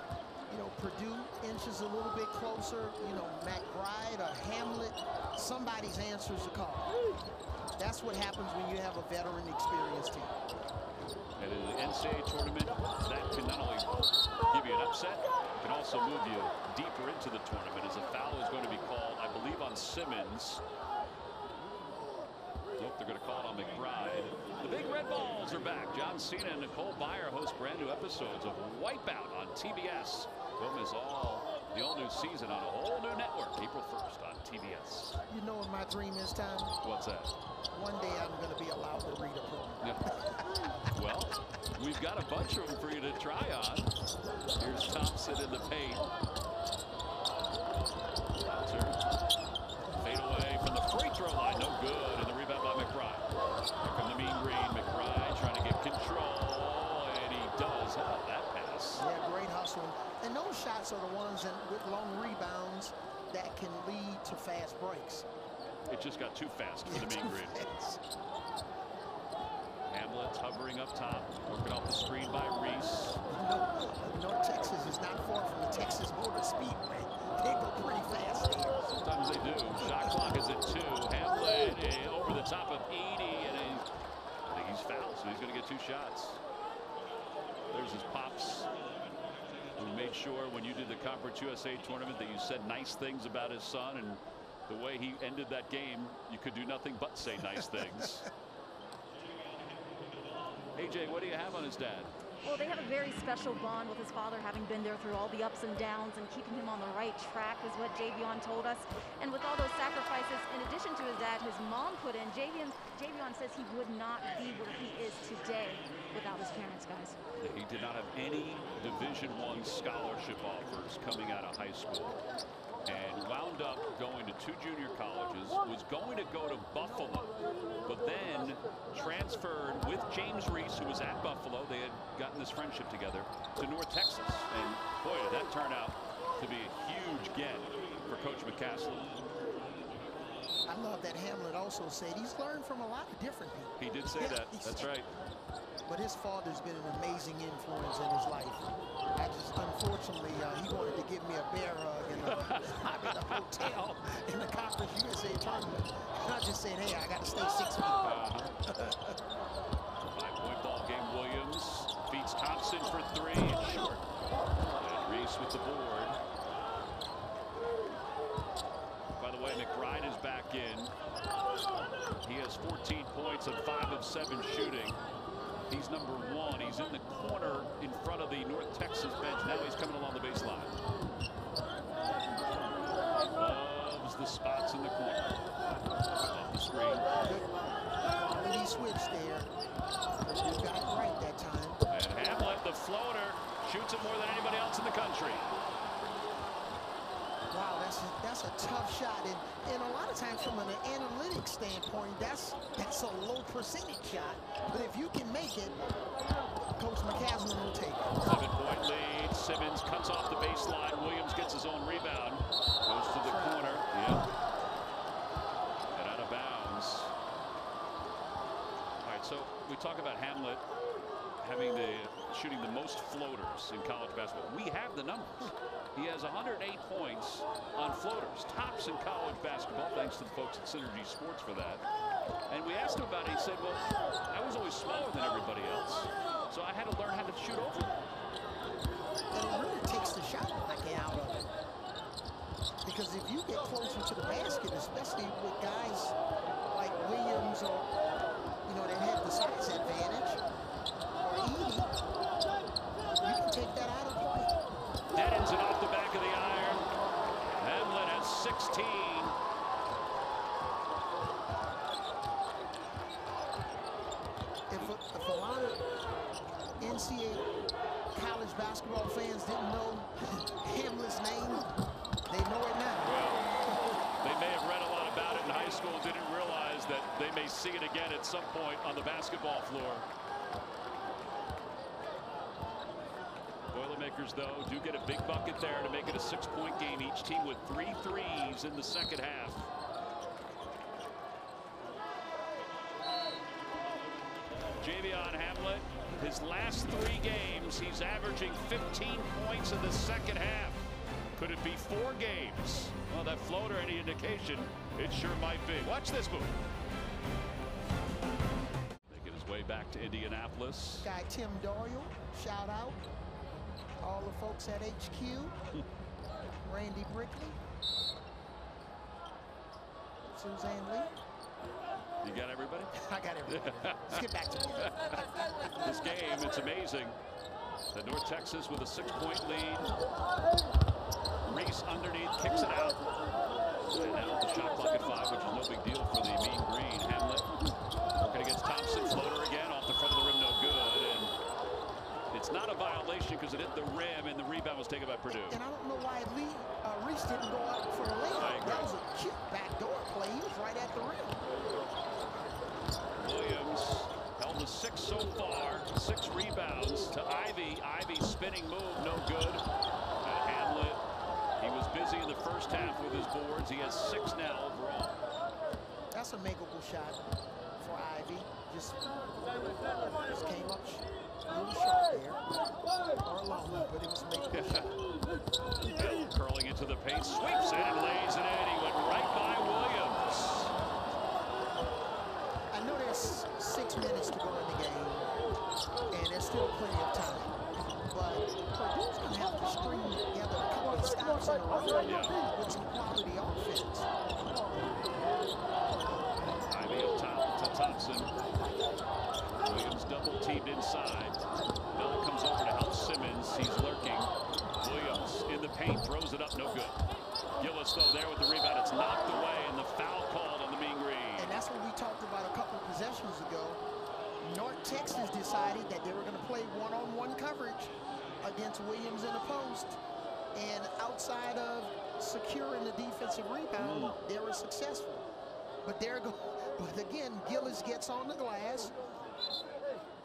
you know, Purdue inches a little bit closer, you know, McBride or Hamlet, somebody's answers the call. That's what happens when you have a veteran experienced team. And in the NCAA tournament, that can not only give you an upset, can also move you deeper into the tournament as a foul is going to be called, I believe, on Simmons. Nope, they're going to call it on McBride. The Big Red Balls are back. John Cena and Nicole Byer host brand new episodes of Wipeout on TBS. Gomez all the all-new season on a whole new network, April 1st on TBS. You know what my dream is, Tom? What's that? One day I'm going to be allowed to read a book. Yeah. well, we've got a bunch of them for you to try on. Here's Thompson in the paint. Bouncer. Fade away from the free throw line. No good. And the rebound by McBride. Here come the mean green. McBride trying to get control. And he does have that pass. Yeah, great hustle. And those shots are the ones that, with long rebounds that can lead to fast breaks. It just got too fast for the mean green. Fast. Hamlet hovering up top, working off the screen by Reese. You know, North Texas is not far from the Texas Motor Speedway. Pretty fast. Sometimes they do. Shot clock is at two. Hamlet uh, over the top of Edey, and he's, I think he's fouled, so he's going to get two shots. There's his pops who made sure when you did the Conference USA tournament that you said nice things about his son and the way he ended that game you could do nothing but say nice things. AJ what do you have on his dad? Well, they have a very special bond with his father, having been there through all the ups and downs and keeping him on the right track is what Javion told us. And with all those sacrifices, in addition to his dad, his mom put in, Javion, Javion says he would not be where he is today without his parents, guys. He did not have any Division One scholarship offers coming out of high school and wound up going to two junior colleges, was going to go to Buffalo, but then transferred with James Reese, who was at Buffalo. They had gotten this friendship together to North Texas. And boy, did that turn out to be a huge get for Coach McCasland. I love that Hamlet also said he's learned from a lot of different people. He did say that. That's right. But his father's been an amazing influence in his life. I just, unfortunately, uh, he wanted to give me a bear hug in the the hotel in the Conference USA tournament. And I just said, hey, I got to stay six feet. Five-point ball game. Williams beats Thompson for three. and short. And Reese with the board. By the way, McBride is back in. He has 14 points and five of seven shooting. He's number one. He's in the corner in front of the North Texas bench. Now he's coming along the baseline. Loves the spots in the corner. Off the screen. Quality switch there. You got it right that time. And Hamlet, the floater, shoots it more than anybody else in the country. Wow, that's a, that's a tough shot, and, and a lot of times from an analytics standpoint, that's that's a low percentage shot. But if you can make it, Coach McCasland will take it. Seven-point lead. Simmons cuts off the baseline. Williams gets his own rebound. Goes to the corner. Yep. And out of bounds. All right, so we talk about Hamlet having the shooting the most floaters in college basketball. We have the numbers. He has 108 points on floaters, tops in college basketball, thanks to the folks at Synergy Sports for that. And we asked him about it. He said, well, I was always smaller than everybody else, so I had to learn how to shoot over. them." And it really takes the shot out of it. Because if you get closer to the basket, especially with guys like Williams or, you know, that have the size advantage, or Edey, take that out of play. Deadens it off the back of the iron. Hamlet has 16. If a, if a lot of NCAA college basketball fans didn't know Hamlet's name, they know it now. They may have read a lot about it in high school, didn't realize that they may see it again at some point on the basketball floor. Boilermakers, though, do get a big bucket there to make it a six-point game. Each team with three threes in the second half. Javion Hamlet, his last three games, he's averaging 15 points in the second half. Could it be four games? Well, that floater, any indication, it sure might be. Watch this move. Making his way back to Indianapolis. Guy Tim Doyle, shout out. All the folks at HQ. Randy Brickley. Suzanne Lee. You got everybody? I got everybody. Let's get back to it. This game, it's amazing. The North Texas with a six-point lead. Reese underneath, kicks it out. And now the shot clock at five, which is no big deal for the mean green. Hamlet working against Thompson. Floater again off the front of the rim, no good. And it's not a violation because it hit the rim and the rebound was taken by Purdue. And I don't know why Lee, uh, Reese didn't go out for the layup. That was a cute backdoor play. He was right at the rim. Williams held the six so far. Six rebounds to Ivey. Ivey spinning move, no good. And Hamlet, he was busy in the first half with his boards. He has six now overall. That's a makeable shot for Ivey. Just, just came up sh- a there. Or but it was a makeable curling into the paint, sweeps it and lays it in. He went right by Williams. I know there's six minutes to go in the game, and there's still plenty of time. But Purdue's going to have to string together a couple of stops in a row Yeah. with some quality offense. Ivey to Thompson. Williams double teamed inside. Miller comes over to help Simmons. He's lurking. Williams in the paint, throws it up, no good. Though, there with the rebound. It's knocked away, and the foul called on the mean green. And that's what we talked about a couple of possessions ago. North Texas decided that they were going to play one-on-one coverage against Williams in the post. And outside of securing the defensive rebound, mm. they were successful. But they're go but again, Gillis gets on the glass.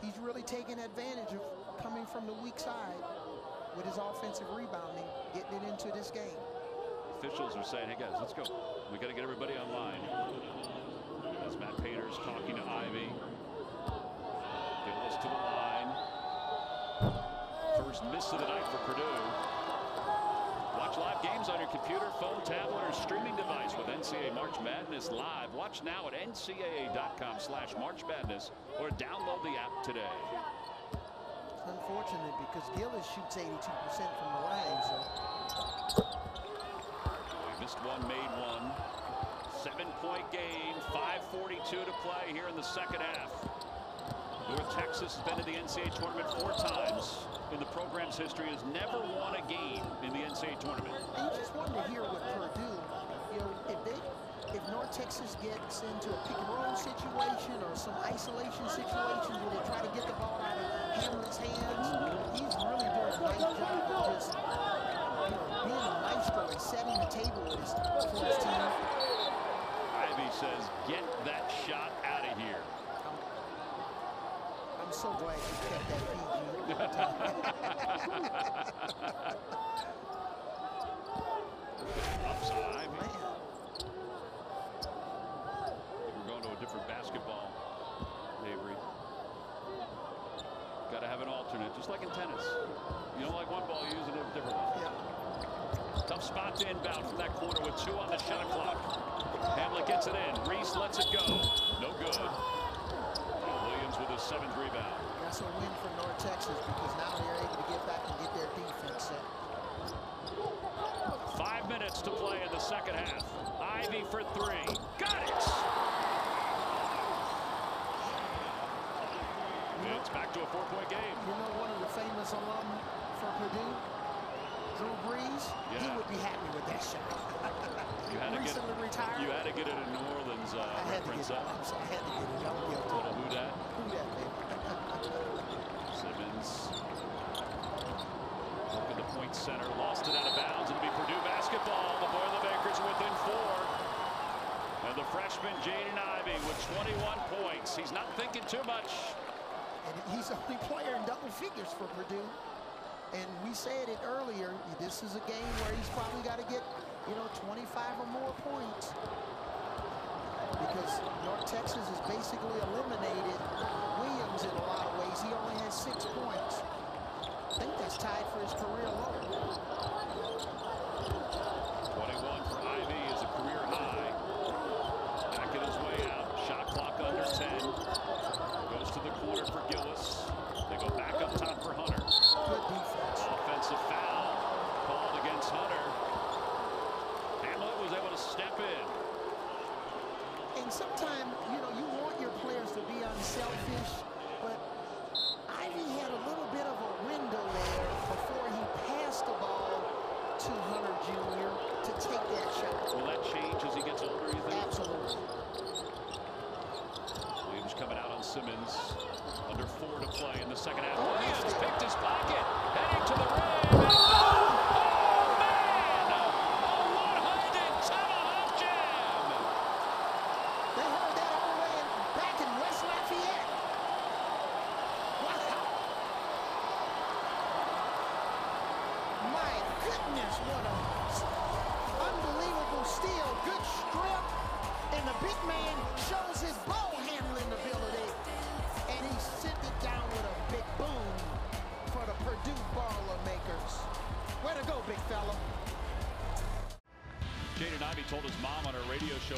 He's really taking advantage of coming from the weak side with his offensive rebounding, getting it into this game. Officials are saying, hey guys, let's go. We got to get everybody online. As Matt Painter is talking to Ivey. Gillis to the line. First miss of the night for Purdue. Watch live games on your computer, phone, tablet, or streaming device with NCAA March Madness live. Watch now at ncaa.com slash March Madness or download the app today. It's unfortunate because Gillis shoots 82% from the line, so Missed one, made one. Seven-point game, 5.42 to play here in the second half. North Texas has been to the NCAA tournament four times in the program's history, has never won a game in the NCAA tournament. And just to hear what Purdue, you know, if they, if North Texas gets into a pick and roll situation or some isolation situation where they try to get the ball out of Hamlet's hands, he's really doing a nice job of just, you know, being a maestro and setting the table for his team. Says, get that shot out of here. I'm so glad you kept that PG. Upside Man, We're going to a different basketball, Avery. Got to have an alternate, just like in tennis. You don't like one ball, you use a different one. yeah. Tough spot to inbound from that corner with two on the shot clock. Hamlet gets it in. Reese lets it go. No good. Williams with his seventh rebound. That's a win for North Texas because now they're able to get back and get their defense set. Five minutes to play in the second half. Ivey for three. Got it! It's back to a four-point game. You know one of the famous alum for Purdue, Drew Brees, he would be happy with that shot. You had to get retired. you had to get it in New Orleans uh, I had to get it. I'm sorry, I had to get it. I'm guilty. Little who dat? Who that, baby? Simmons. To point center. Lost it out of bounds. It'll be Purdue basketball. The Boilermakers within four. And the freshman Jaden Ivey with 21 points. He's not thinking too much. And he's the only player in double figures for Purdue. And we said it earlier, this is a game where he's probably got to get, you know, 25 or more points. Because North Texas has basically eliminated Williams in a lot of ways. He only has six points. I think that's tied for his career low.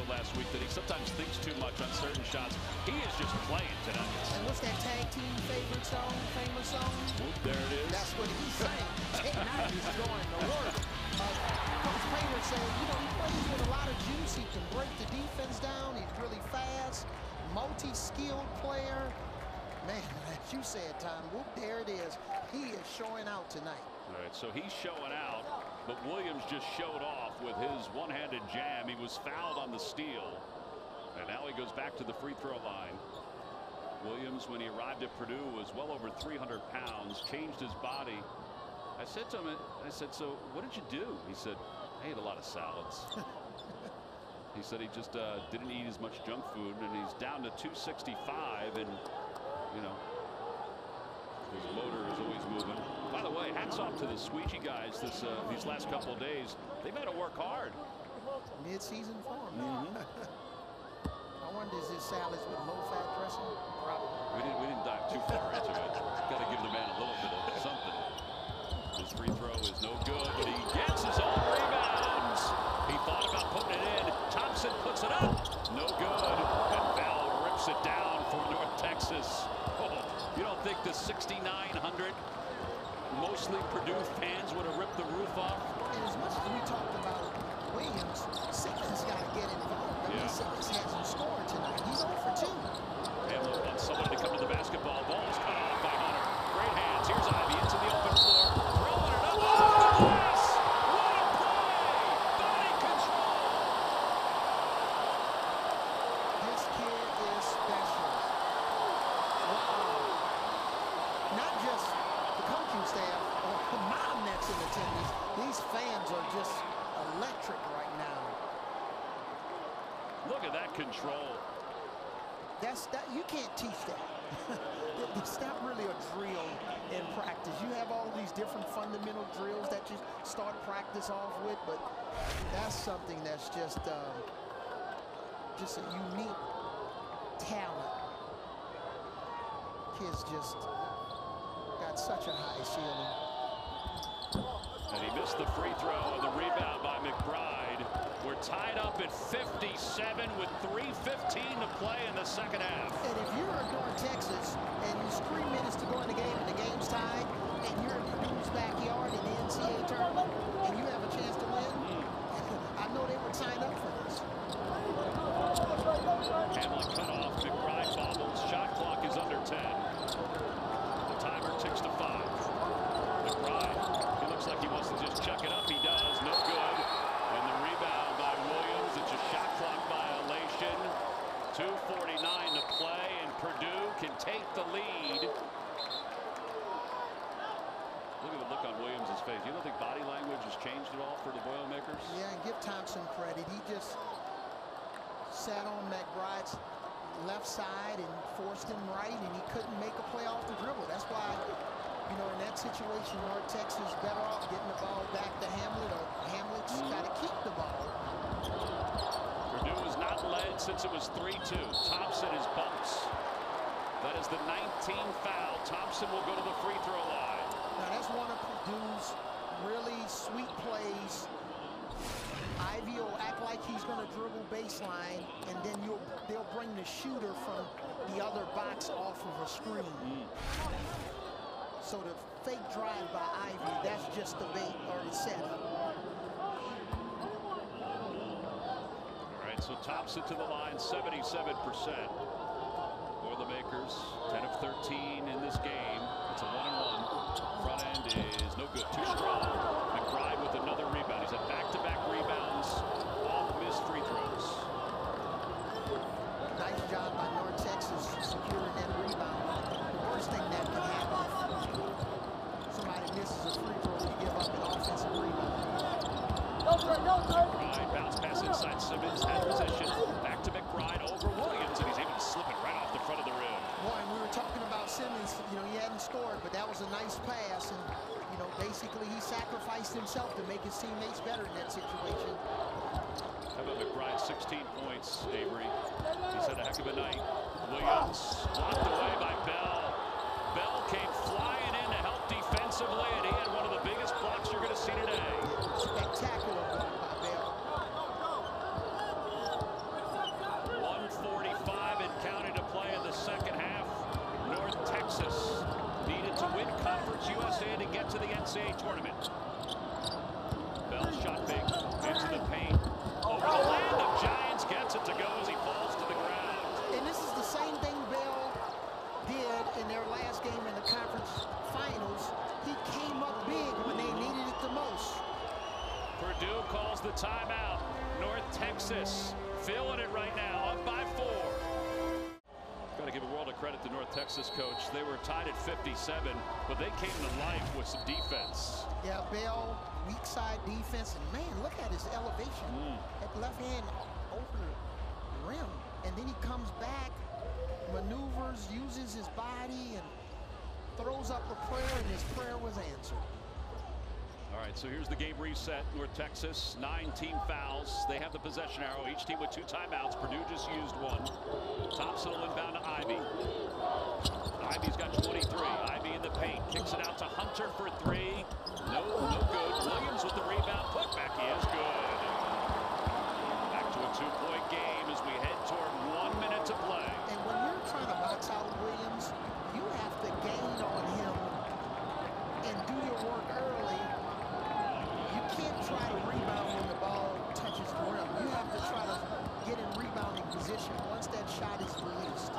Last week that he sometimes thinks too much on certain shots. He is just playing tonight. And what's that tag team favorite song, famous song? Oop, there it is. That's what he's saying. Tonight is going to work. Uh, Coach Painter said, you know, he plays with a lot of juice. He can break the defense down. He's really fast, multi-skilled player. Man, as you said, Tom, whoop, there it is. He is showing out tonight. All right, so he's showing out, but Williams just showed off with his one-handed jam. He was fouled on the steal, and now he goes back to the free throw line. Williams, when he arrived at Purdue, was well over 300 pounds, changed his body. I said to him, I said, so what did you do? He said, I ate a lot of salads. he said he just uh, didn't eat as much junk food, and he's down to 265, and, you know, his motor is always moving. By the way, hats off to the squeegee guys this uh, these last couple of days. They've had to work hard. Mid-season form. Mm-hmm. I wonder is this salads with low-fat dressing? Probably. We didn't, we didn't dive too far into it. Got to give the man a little bit of something. His free throw is no good, but he gets his own rebounds. He thought about putting it in. Thompson puts it up. No good. And Bell rips it down for North Texas. Oh, you don't think the 6,900 mostly Purdue fans would have ripped the roof off? And as much as we talked about Williams, Simmons got to get involved. I mean, Yeah. Simmons hasn't scored tonight. He's 0 for 2. Hamlet wants somebody to come to the basketball. Ball is cut off by Hunter. Great hands. Here's Ivey into the open floor. Throwing it up. Off the glass. What a play. Body control. This kid is special. Wow. Not just the coaching staff or the mom that's in attendance. These fans are just electric right now. Look at that control. That's that you can't teach that. it's not really a drill in practice. You have all these different fundamental drills that you start practice off with, but that's something that's just um, just a unique talent. Kids just got such a high ceiling. And he missed the free throw and the rebound by McBride. We're tied up at 57 with 3.15 to play in the second half. And if you're North Texas and there's three minutes to go in the game and the game's tied, and you're in Purdue's backyard in the NCAA tournament, and you have a chance to win, I know they would sign up for this. Hamlet cut off. McBride bobbles. Shot clock is under 10. The timer ticks to five. McBride, he looks like he wants to just chuck it up. He does. No good. And the rebound by Williams. It's a shot clock violation. 2.49 to play, and Purdue can take the lead. Look at the look on Williams' face. You don't think body language has changed at all for the Boilermakers? Yeah, and give Thompson credit. He just sat on McBride's left side and forced him right, and he couldn't make a play off the dribble. That's why, you know, in that situation, North Texas better off getting the ball back to Hamlet, or Hamlet's got to keep the ball. Purdue has not led since it was 3-2. Thompson is bumps. That is the 19th foul. Thompson will go to the free throw line. Now that's one of Purdue's really sweet plays. Ivey will act like he's going to dribble baseline, and then you'll they'll bring the shooter from the other box off of a screen. Mm. So the fake drive by Ivey, that's just the bait or the setup. All right, so tops it to the line, 77%. for the Makers. 10 of 13 in this game. It's a one and one. Front end is no good, too strong. McBride with another rebound. He's had back-to-back rebounds off missed free throws. Nice job by North Texas securing that rebound. The worst thing that can happen if somebody misses a free throw, you give up an offensive rebound. McBride bounce pass inside Simmons has possession. Back to McBride over Williams, and he's able to slip it right off the front of the rim. Boy, and we were talking about Simmons, you know, he hadn't scored, but that was a nice pass. And, you know, basically he sacrificed himself to make his teammates better in that situation. About McBride, 16 points, Avery. He's had a heck of a night. Williams blocked away by Bell. Bell came flying in to help defensively, and he had one of the biggest blocks you're going to see today. Of credit to North Texas coach. They were tied at 57, but they came to life with some defense. Yeah, Bell, weak side defense. And man, look at his elevation. Mm. That left hand over the rim. And then he comes back, maneuvers, uses his body, and throws up a prayer, and his prayer was answered. All right, so here's the game reset. North Texas, nine team fouls. They have the possession arrow. Each team with two timeouts. Purdue just used one. Thompson will inbound to Ivey. Ivey's got 23. Ivey in the paint. Kicks it out to Hunter for three. No, no good. Williams with the rebound. Put back is good. Back to a two-point game as we head toward one minute to play. And when you're trying to box out Williams, you have to gain on him and do your work early. You can't try to rebound when the ball touches the rim. You have to try to get in rebounding position once that shot is released.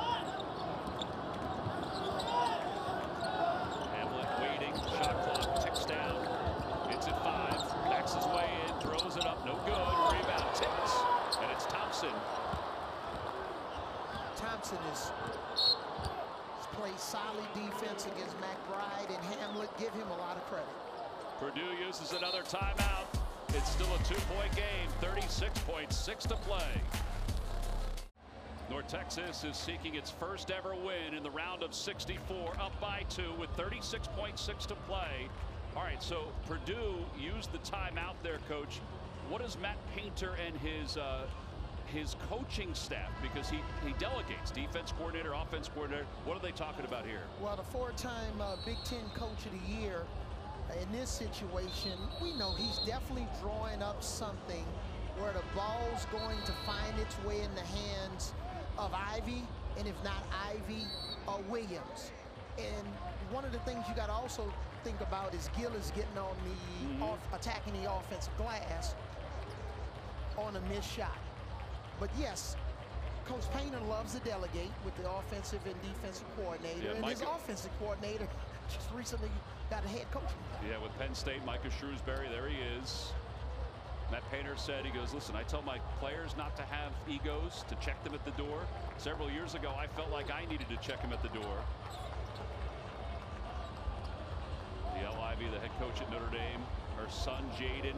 Hamlet waiting. Shot clock ticks down. It's at five. Backs his way in. Throws it up. No good. Rebound tips. And it's Thompson. Thompson is has played solid defense against McBride and Hamlet. Give him a lot of credit. Purdue uses another timeout. It's still a two-point game. 36.6 to play. North Texas is seeking its first ever win in the round of 64, up by two with 36.6 to play. All right, so Purdue used the timeout there, coach. What does Matt Painter and his uh, his coaching staff, because he, he delegates, defense coordinator, offense coordinator, what are they talking about here? Well, the four-time uh, Big Ten Coach of the Year, uh, in this situation, we know he's definitely drawing up something where the ball's going to find its way in the hands of Ivey, and if not Ivey, uh, Williams. And one of the things you got to also think about is Gill is getting on the off, attacking the offensive glass on a missed shot. But yes, Coach Painter loves to delegate with the offensive and defensive coordinator, Yeah, and his offensive coordinator just recently got a head coach. Yeah, with Penn State, Micah Shrewsberry, there he is. Matt Painter said, he goes, listen, I tell my players not to have egos, to check them at the door. Several years ago, I felt like I needed to check him at the door. The Ivey, the head coach at Notre Dame, her son Jaden,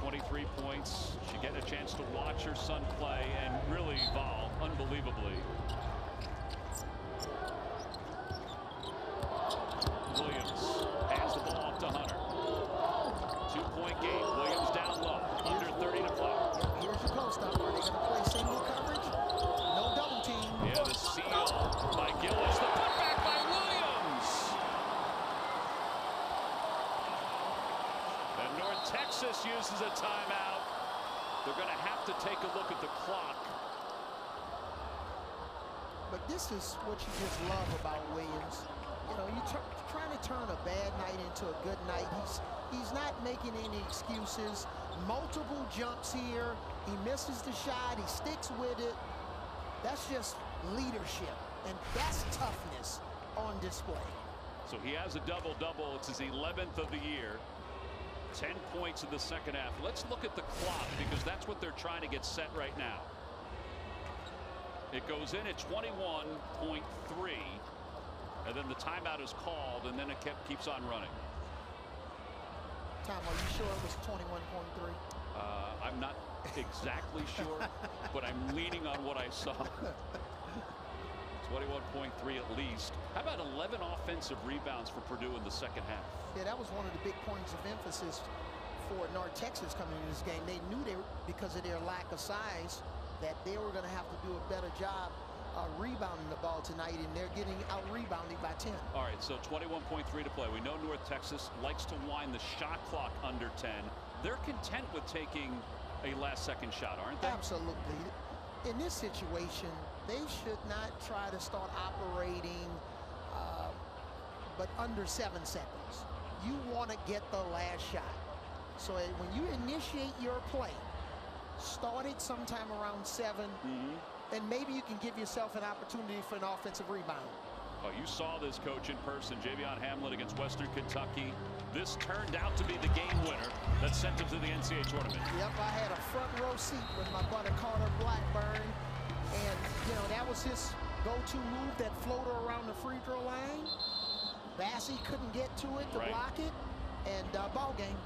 23 points. She getting a chance to watch her son play and really evolve unbelievably. Williams hands the ball off to Hunter. Two-point game. Williams down low. Under 30 to play. Here's your post up. Are they going to play single coverage? No double team. Yeah, the seal by Gillis. The putback by Williams. And North Texas uses a timeout. They're going to have to take a look at the clock. But this is what you just love about Williams. You know, you're trying to turn a bad night into a good night. He's he's not making any excuses. Multiple jumps here. He misses the shot. He sticks with it. That's just leadership, and that's toughness on display. So he has a double-double. It's his 11th of the year. 10 points in the second half. Let's look at the clock because that's what they're trying to get set right now. It goes in at 21.3 and then the timeout is called and then it kept keeps on running. Tom, are you sure it was 21.3? Uh, I'm not exactly sure, but I'm leaning on what I saw. 21.3 at least. How about 11 offensive rebounds for Purdue in the second half? Yeah, that was one of the big points of emphasis for North Texas coming into this game. They knew they, because of their lack of size, that they were going to have to do a better job uh, rebounding the ball tonight, and they're getting out rebounded by 10. All right, so 21.3 to play. We know North Texas likes to wind the shot clock under 10. They're content with taking a last second shot, aren't they? Absolutely. In this situation, they should not try to start operating, uh, but under seven seconds. You want to get the last shot. So when you initiate your play, start it sometime around 7 and maybe you can give yourself an opportunity for an offensive rebound. Oh, you saw this coach in person, Javion Hamlet against Western Kentucky. This turned out to be the game winner that sent him to the NCAA tournament. Yep, I had a front row seat with my buddy Carter Blackburn. And, you know, that was his go-to move, that floater around the free throw line. Bassey couldn't get to it to Right. block it. And uh, ball game.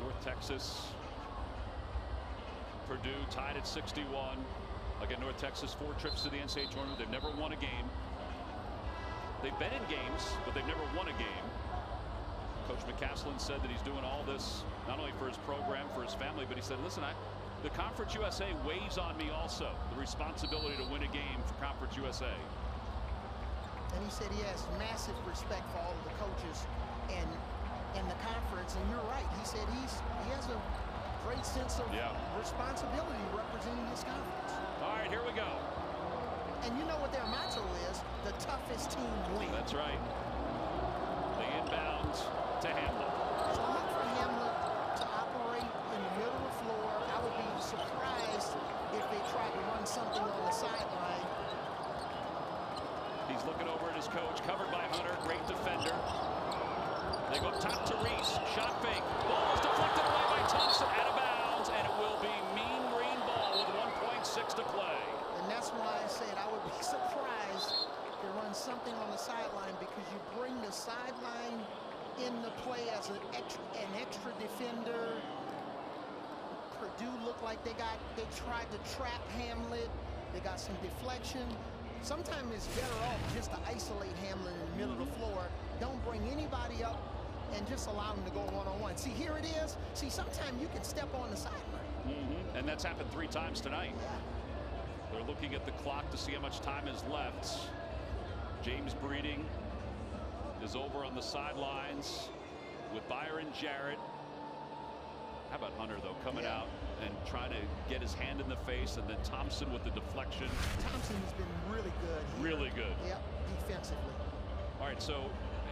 North Texas, Purdue tied at 61. Again, North Texas, four trips to the NCAA tournament. They've never won a game. they've been in games, but they've never won a game. Coach McCasland said that he's doing all this not only for his program, for his family, but he said, listen, I, the Conference USA weighs on me also, the responsibility to win a game for Conference USA. And he said he has massive respect for all of the coaches and in the conference. And you're right. He said he's he has a great sense of Yeah. responsibility representing this conference. All right, here we go. And you know what their motto is? The toughest team wins. That's right. The inbound to Hamlet. So look for Hamlet to operate in the middle of the floor. I would be surprised if they tried to run something on the sideline. He's looking over at his coach, covered by Hunter, great defender. They go top to Reese, shot fake. Ball is deflected away by Thompson, out of bounds, and it will be mean green ball with 1.6 to play. And that's why I said I would be surprised if to run something on the sideline because you bring the sideline in the play as an extra, an extra defender. Purdue looked like they got they tried to trap Hamlet. They got some deflection. Sometimes it's better off just to isolate Hamlet in the middle of the floor. Don't bring anybody up and just allow them to go one-on-one. See, here it is. See, sometimes you can step on the sideline. Mhm. And that's happened three times tonight. Yeah. They're looking at the clock to see how much time is left. James Breeding is over on the sidelines with Byron Jarrett. How about Hunter, though, coming Yeah. out and try to get his hand in the face, and then Thompson with the deflection. Thompson has been really good. Here. Really good. Yep, defensively. All right, so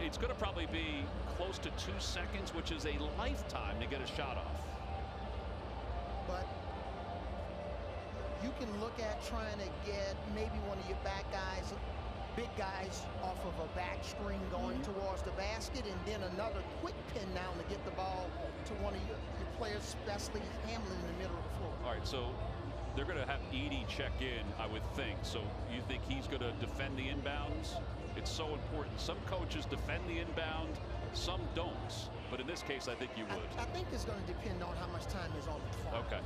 it's going to probably be close to two seconds, which is a lifetime to get a shot off. but you can look at trying to get maybe one of your back guys, big guys, off of a back screen going mm-hmm. towards the basket, and then another quick pin down to get the ball to one of your players, especially Hamlet in the middle of the floor. All right, so they're going to have Edey check in, I would think. So you think he's going to defend the inbounds? It's so important. Some coaches defend the inbound, some don't. But in this case, I think you would. I think it's going to depend on how much time is on the clock. Okay.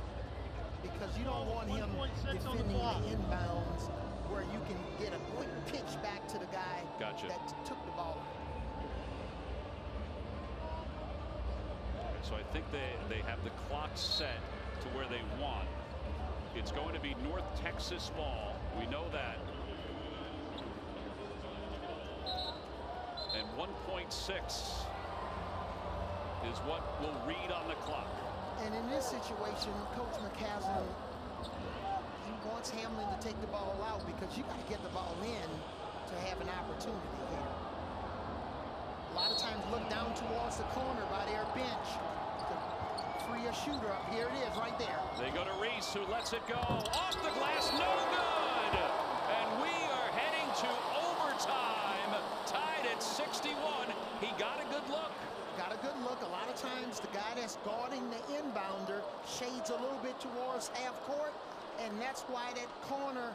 Because you don't want him 1.6 on the defending the inbounds where you can get a quick pitch back to the guy Gotcha. that took the ball. So I think they, they have the clock set to where they want. It's going to be North Texas ball. We know that. And 1.6 is what will read on the clock. And in this situation, Coach McCasland, he wants Hamlet to take the ball out because you got to get the ball in to have an opportunity here. A lot of times look down towards the corner by their bench to free a shooter up. Here it is right there. They go to Reese, who lets it go off the glass, no good. And we are heading to overtime, tied at 61. He got a good look. Got a good look. A lot of times the guy that's guarding the inbounder shades a little bit towards half court, and that's why that corner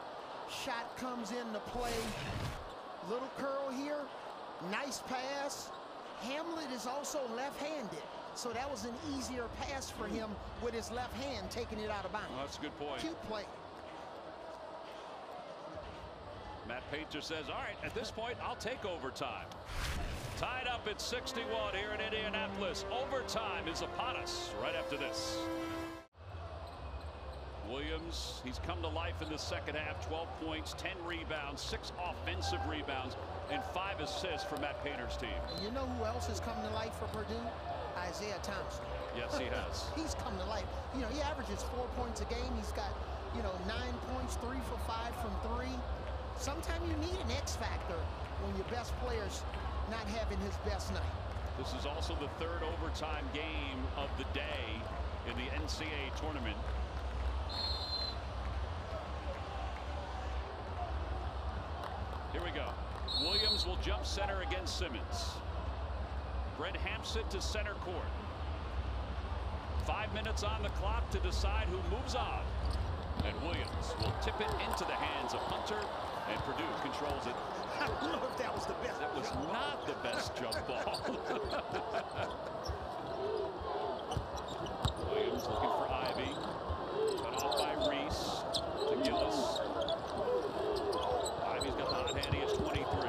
shot comes into play. Little curl here, nice pass. Hamlet is also left-handed, so that was an easier pass for him with his left hand taking it out of bounds. Well, that's a good point. Cute play. Matt Painter says, all right, at this point, I'll take overtime. Tied up at 61 here in Indianapolis. Overtime is upon us right after this. Williams, he's come to life in the second half. 12 points, 10 rebounds, six offensive rebounds, and five assists for Matt Painter's team. You know who else has come to life for Purdue? Isaiah Thompson. Yes, he has. He's come to life. You know, he averages four points a game. He's got, you know, nine points, three for five from three. Sometimes you need an X factor when your best player's not having his best night. This is also the third overtime game of the day in the NCAA tournament. Here we go. Williams will jump center against Simmons. Brent Hampton to center court. Five minutes on the clock to decide who moves on. And Williams will tip it into the hands of Hunter, and Purdue controls it. I don't know if that was the best. That was not the best jump ball. Williams looking for Ivey. Cut off by Reese to Gillis. Ivey's got the hot hand. He has 23.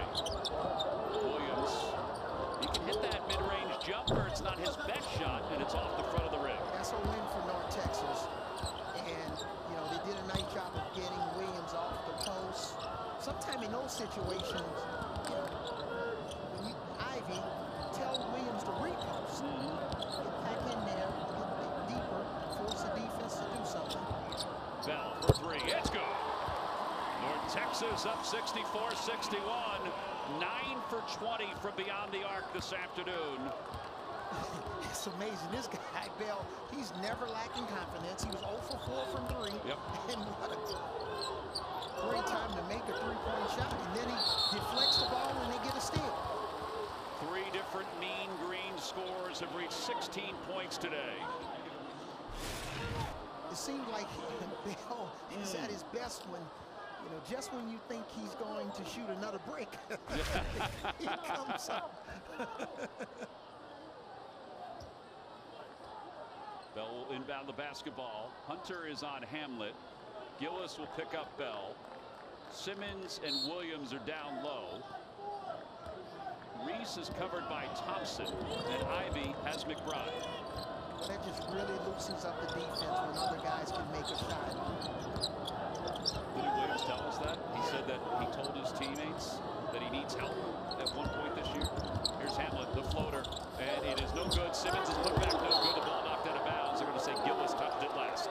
Those situations, when you, Ivey tell Williams to repost, get back in there, get deeper, force the defense to do something. Bell for three. It's good. North Texas up 64-61. Nine for 20 from beyond the arc this afternoon. It's amazing. This guy, Bell, he's never lacking confidence. He was 0 for 4 from 3. Yep. And what a great time to make a three-point shot. And then he deflects the ball and they get a steal. Three different mean green scores have reached 16 points today. It seemed like Bell is at hmm. his best when, you know, just when you think he's going to shoot another brick, he comes up. Bell will inbound the basketball. Hunter is on Hamlet. Gillis will pick up Bell. Simmons and Williams are down low. Reese is covered by Thompson, and Ivey has McBride. That just really loosens up the defense when other guys can make a shot. Didn't Williams tell us that? He said that he told his teammates that he needs help at one point this year. Here's Hamlet, the floater, and it is no good. Simmons is put back, no good. The ball knocked out of bounds. They're going to say Gillis touched it last.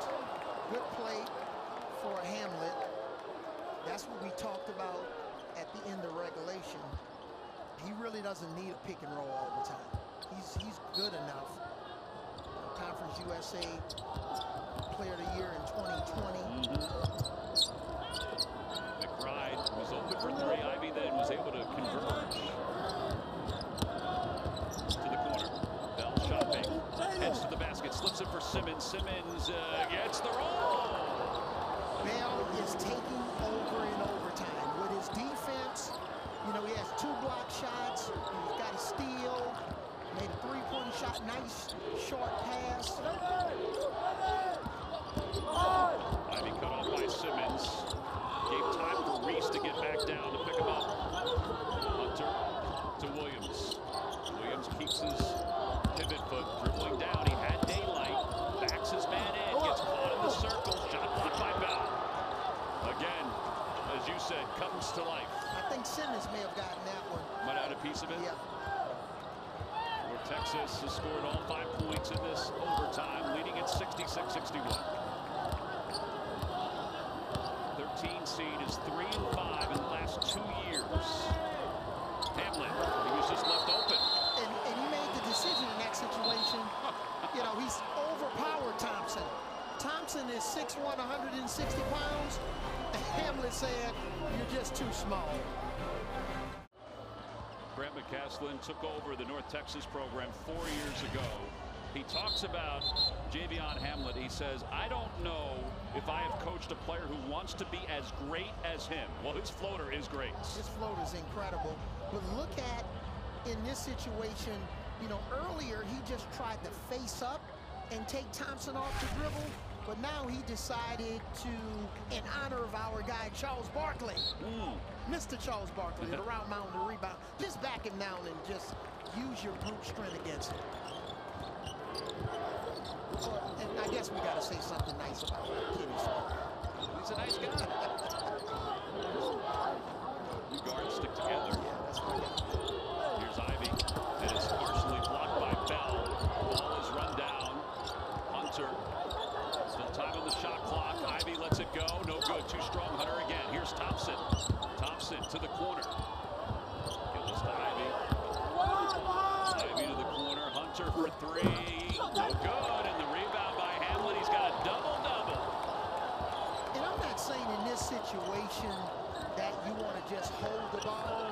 Good play for Hamlet. That's what we talked about at the end of regulation. He really doesn't need a pick and roll all the time. He's he's good enough. Conference USA Player of the Year in 2020. McBride mm-hmm. was open for three. Ivey then was able to converge to the corner. Bell shopping, heads to the basket, slips it for Simmons. Simmons uh, gets the roll. Bell is taking over in overtime with his defense. You know, he has two block shots. He's got a steal. Made a three-point shot. Nice short pass. Ivey cut off by Simmons. Gave time for Reese to get back down to pick him up. Hunter to Williams. Williams keeps his pivot foot dribbling down. He had daylight. Backs his man in. Gets caught in the circle. Shot blocked by Bell. Again, as you said, comes to life. I think Simmons may have gotten that one. Might have had a piece of it. Yeah. Where Texas has scored all five points in this overtime, leading at 66-61. 13 seed is three and five in the last two years. Hamlet, he was just left open. And, and he made the decision in that situation. You know, he's overpowered Thompson. Thompson is 6'1", 160 pounds. Hamlet said, you're just too small. Brent McCasland took over the North Texas program four years ago. He talks about Javion Hamlet. He says, I don't know if I have coached a player who wants to be as great as him. Well, his floater is great. His floater is incredible. But look at, in this situation, you know, earlier he just tried to face up and take Thompson off the dribble. But now he decided to, in honor of our guy, Charles Barkley, Mm. Mr. Charles Barkley, the route mound, the rebound, just back him down and just use your brute strength against him. And I guess we got to say something nice about Kenny Smith. He's a nice guy. Two guards stick together. Yeah, that's my guy. Here's Ivey, and it's partially blocked by Bell. Ball is run down. Hunter. Still time on the shot clock. Ivey lets it go. No good. Too strong. Hunter again. Here's Thompson. Thompson to the corner. Gillis to Ivey. Ivey to the corner. Hunter for three. No good. And the rebound by Hamlet. He's got a double-double. And I'm not saying in this situation that you want to just hold the ball,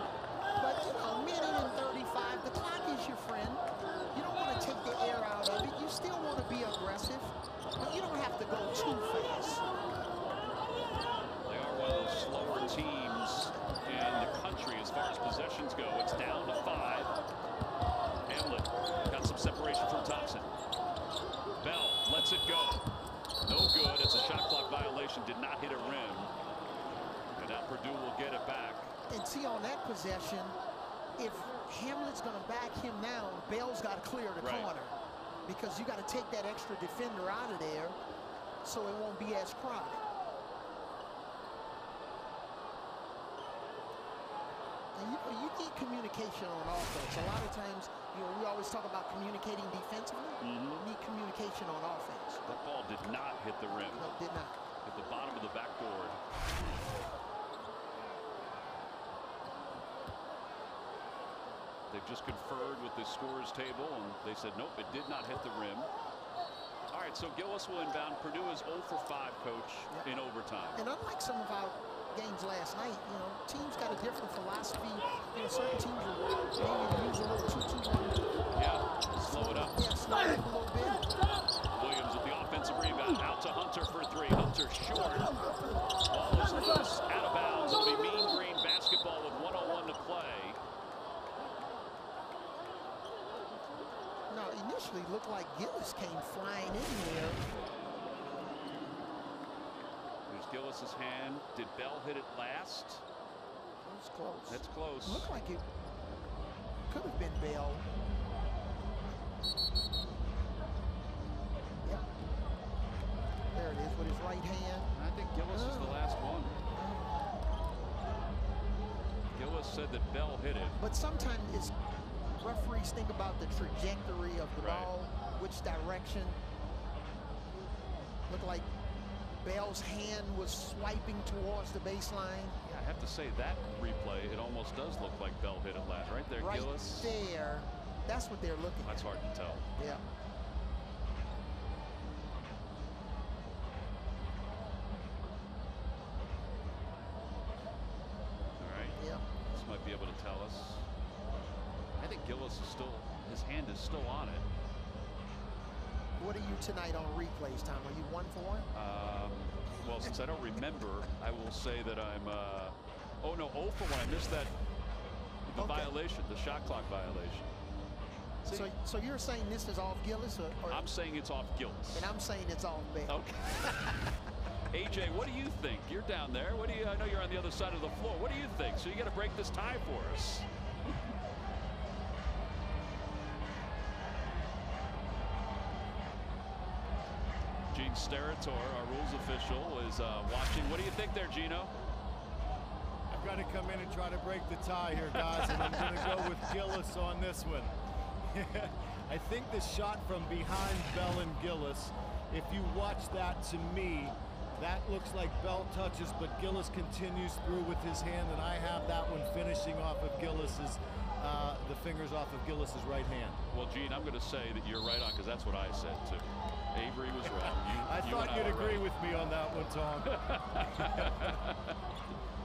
but you know, minute and 35, the clock is your friend. You don't want to take the air out of it. You still want to be aggressive, but you don't have to go too fast. They are one of the slower teams in the country as far as possessions go. It's down to five. Hamlet got some separation from Thompson. Bell lets it go. No good. It's a shot clock violation. Did not hit a rim. Purdue will get it back. And see, on that possession, if Hamlet's going to back him down, Bell's got to clear the Right. corner because you got to take that extra defender out of there so it won't be as crowded. And you, you need communication on offense. A lot of times, you know, we always talk about communicating defensively. Mhm. You need communication on offense. That ball did not hit the rim. No, did not. At the bottom of the backboard. They've just conferred with the scorers table, and they said, nope, it did not hit the rim. All right, so Gillis will inbound. Purdue is 0 for 5, coach, in overtime. And unlike some of our games last night, you know, teams got a different philosophy. You know, certain teams will maybe use a little two-two-one. Yeah, slow it up. Yeah, slow it up a little bit. Williams with the offensive rebound. Out to Hunter for three. Hunter short. Ball is loose. Out of bounds. It'll be Mean Green basketball with 101 to play. Initially looked like Gillis came flying in there. There's Gillis's hand. Did Bell hit it last? Was close. That's close. Looked like it could have been Bell. Yep. There it is with his right hand. I think Gillis is the last one. Gillis said that Bell hit it. But sometimes it's referees think about the trajectory of the Right. ball, which direction. Looked like Bell's hand was swiping towards the baseline. Yeah, I have to say that replay, it almost does look like Bell hit it last. Right there, right Gillis. there. That's what they're looking That's at. hard to tell. Yeah. What are you tonight on replays, Tom? Are you one for one? Um, well, since I don't remember, I will say that I'm, uh, oh no, 0 for 1. I missed that, the Okay. violation, the shot clock violation. See, So, so you're saying this is off Gillis, or, or I'm saying it's off Gillis. and I'm saying it's off Bell. Okay. AJ, what do you think? You're down there. What do you? I know you're on the other side of the floor. What do you think? So you got to break this tie for us. Gene Steratore, our rules official, is uh, watching. What do you think there, Gino? I've got to come in and try to break the tie here, guys, and I'm going to go with Gillis on this one. I think the shot from behind Bell and Gillis, if you watch that to me, that looks like Bell touches, but Gillis continues through with his hand, and I have that one finishing off of Gillis's, uh, the fingers off of Gillis's right hand. Well, Gene, I'm going to say that you're right on because that's what I said too. Avery was wrong. You, I you thought you'd agree right. with me on that one, Tom.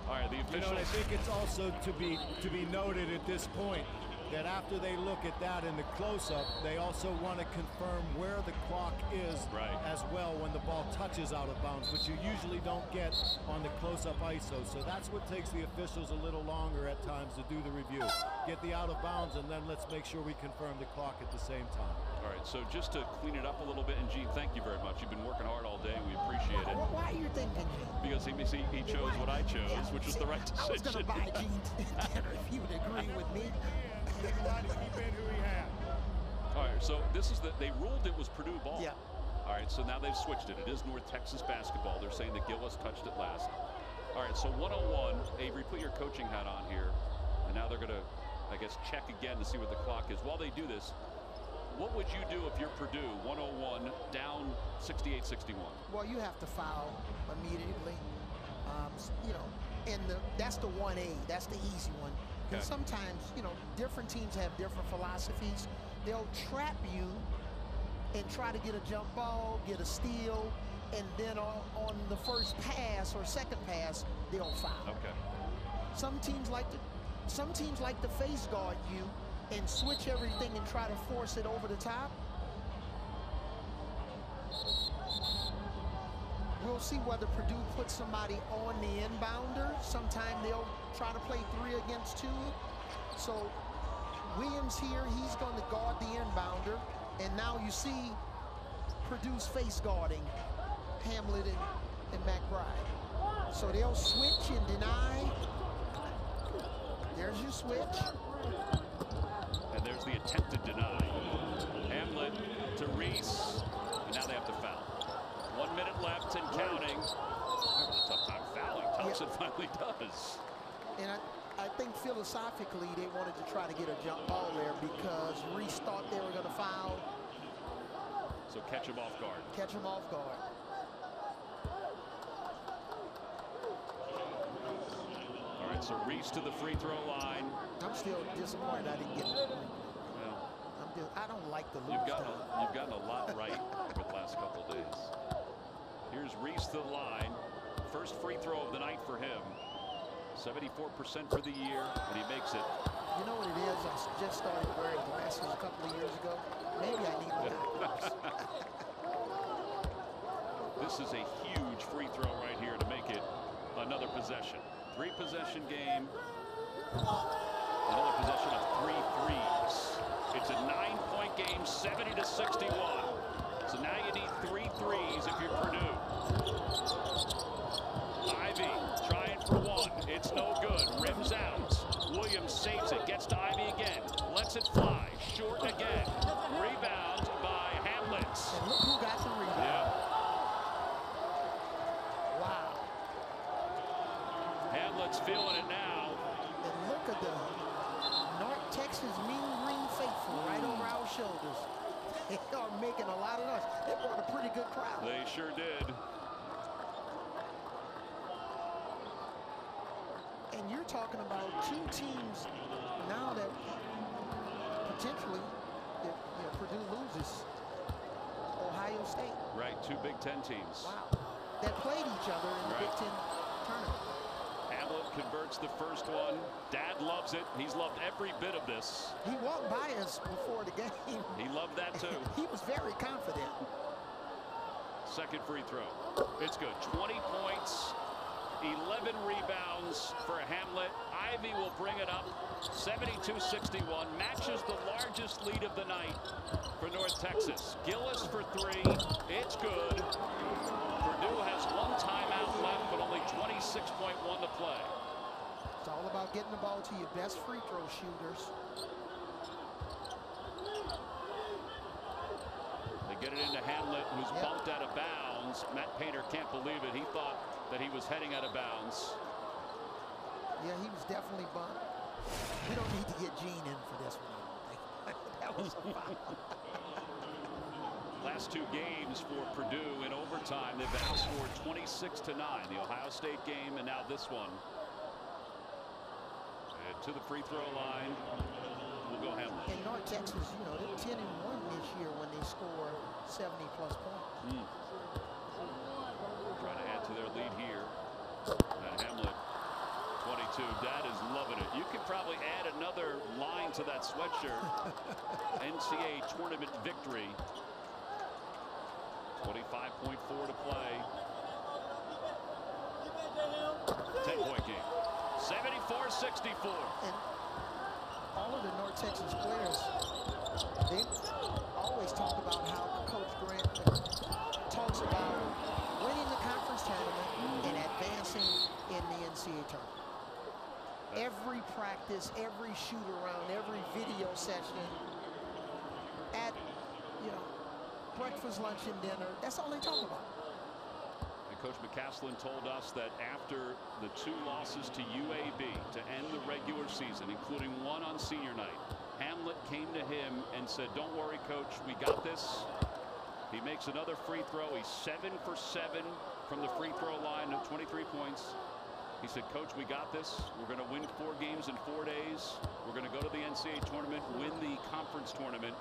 All right, the You know, I think it's also to be to be noted at this point that after they look at that in the close-up, they also want to confirm where the clock is Right. as well when the ball touches out of bounds, which you usually don't get on the close-up ISO. So that's what takes the officials a little longer at times to do the review. Get the out of bounds, and then let's make sure we confirm the clock at the same time. All right, so just to clean it up a little bit, and Gene, thank you very much. You've been working hard all day, and we appreciate it. Wh- Why are you thinking, Gene? Because he, he, he chose what I chose, Yeah, which was see, the right decision. I was going to buy Gene dinner if you would agree with me. He wanted to keep in who he had. All right, so this is the they ruled it was Purdue ball. Yeah. All right, so now they've switched it. It is North Texas basketball. They're saying that Gillis touched it last. All right, so 101. Avery, put your coaching hat on here, and now they're going to, I guess, check again to see what the clock is. While they do this, what would you do if you're Purdue, 101 down 68-61? Well, you have to foul immediately. Um, you know, and the, that's the 1A. That's the easy one. And Okay. sometimes, you know, different teams have different philosophies. They'll trap you and try to get a jump ball, get a steal, and then on, on the first pass or second pass, they'll foul. Okay. Some teams like to some teams like to face guard you and switch everything and try to force it over the top. We'll see whether Purdue puts somebody on the inbounder. Sometime they'll try to play three against two. So Williams here, he's going to guard the inbounder. And now you see Purdue's face guarding Hamlet and, and McBride. So they'll switch and deny. There's your switch. And there's the attempted deny. Hamlet to Reese. And now they have to foul. One minute left and counting. Having a tough time fouling. Thompson finally does. And I, I think philosophically they wanted to try to get a jump ball there because Reese thought they were going to foul, So catch him off guard. catch him off guard. Right, so Reese to the free throw line. I'm still disappointed I didn't get it. Well, I'm just, I don't like the you've gotten a, you've gotten a lot right over the last couple days. Here's Reese to the line. First free throw of the night for him. 74% for the year, and he makes it. You know what it is? I just started wearing glasses a couple of years ago. Maybe I need binoculars. This is a huge free throw right here to make it another possession. Three possession game. Another possession of three threes. It's a nine point game, 70 to 61. So now you need three threes if you're Purdue. Ivey trying for one. It's no good. Rims out. Williams saves it. Gets to Ivey again. Lets it fly. Short again. Rebound by Hamlet. and look who got the rebound. Yeah. Wow. Hamlet's feeling it now. And look at the North Texas Mean Green Faithful right over our shoulders. They are making a lot of noise. They brought a pretty good crowd. They sure did. And you're talking about two teams now that potentially, if you know, Purdue loses Ohio State. Right, two Big Ten teams. Wow. That played each other in the Big Ten tournament. Hamlet converts the first one. Dad loves it. He's loved every bit of this. He walked by us before the game. He loved that too. he was very confident. Second free throw. It's good. 20 points, 11 rebounds for Hamlet. Ivey will bring it up. 72-61. Matches the largest lead of the night for North Texas. Gillis for three. It's good. Purdue has one timeout left, but only 26.1 to play. It's all about getting the ball to your best free throw shooters. Get it into Hamlet, who's bumped out of bounds. Matt Painter can't believe it. He thought that he was heading out of bounds. Yeah, he was definitely bumped. We don't need to get Gene in for this one. I don't think. that was a foul. Last two games for Purdue in overtime, they've outscored 26 to 9. The Ohio State game and now this one. And to the free throw line. Go Hamlet. And North Texas, you know, they're 10 and 1 this year when they score 70 plus points. Mm. Trying to add to their lead here. And Hamlet 22. Dad is loving it. You could probably add another line to that sweatshirt. NCAA tournament victory. 25.4 to play. 10 point game. 74-64. And all of the North Texas players, they always talk about how Coach Grant talks about winning the conference tournament and advancing in the NCAA tournament. Every practice, every shoot around, every video session, at, you know, breakfast, lunch, and dinner, that's all they talk about. Coach McCasland told us that after the two losses to UAB to end the regular season, including one on senior night, Hamlet came to him and said, don't worry, coach, we got this. He makes another free throw. He's seven for seven from the free throw line of 23 points. He said, coach, we got this. We're going to win four games in four days. We're going to go to the NCAA tournament, win the conference tournament.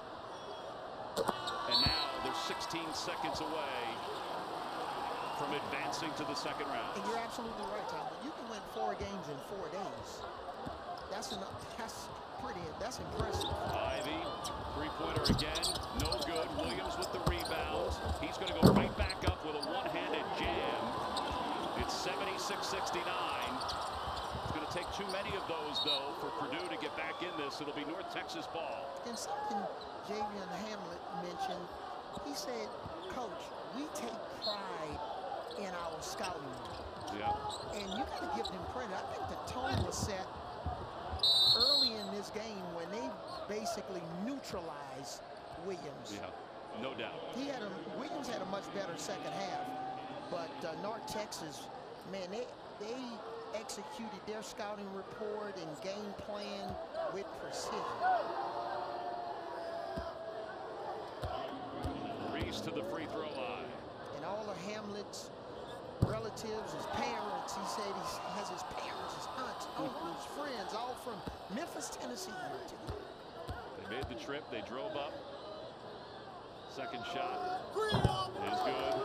And now they're 16 seconds away from advancing to the second round. And you're absolutely right, Tom. You can win four games in four days. That's enough. That's pretty. That's impressive. Ivey, three-pointer again, no good. Williams with the rebound. He's going to go right back up with a one-handed jam. It's 76-69. It's going to take too many of those, though, for Purdue to get back in this. It'll be North Texas ball. And something Javion Hamlet mentioned, he said, Coach, we take pride in our scouting. Yeah. And you got to give them credit. I think the tone was set early in this game when they basically neutralized Williams. Yeah, no doubt. He had a Williams had a much better second half, but uh, North Texas, man, they they executed their scouting report and game plan with precision. Reese to the free throw relatives, his parents, he said he has his parents, his aunts, uncles, friends, all from Memphis, Tennessee. They made the trip. They drove up. Second shot is good.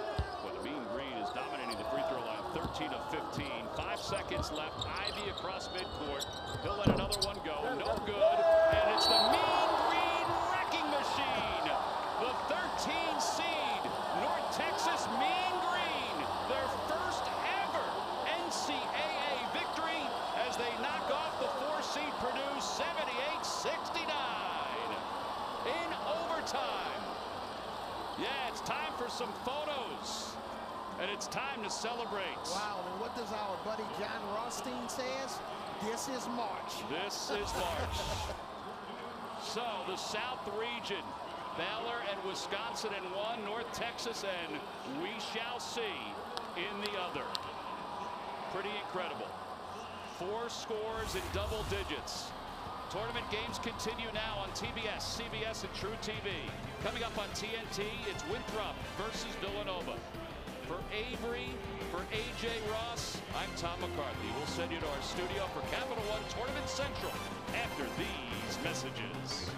But the Mean Green is dominating the free throw line. 13 of 15. Five seconds left. Ivey across midcourt. He'll let another one go. No good. And it's the Mean Green wrecking machine. The 13 seed North Texas Mean Green. Their first ever NCAA victory as they knock off the four seed Purdue 78-69 in overtime. Yeah, it's time for some photos. And it's time to celebrate. Wow, and what does our buddy Jon Rothstein says? This is March. This is March. so the South region, Baylor and Wisconsin in one, North Texas and we shall see in the other. Pretty incredible. Four scores in double digits. Tournament games continue now on TBS, CBS, and truTV. Coming up on TNT, it's Winthrop versus Villanova. For Avery, for AJ Ross, I'm Tom McCarthy. We'll send you to our studio for Capital One Tournament Central after these messages.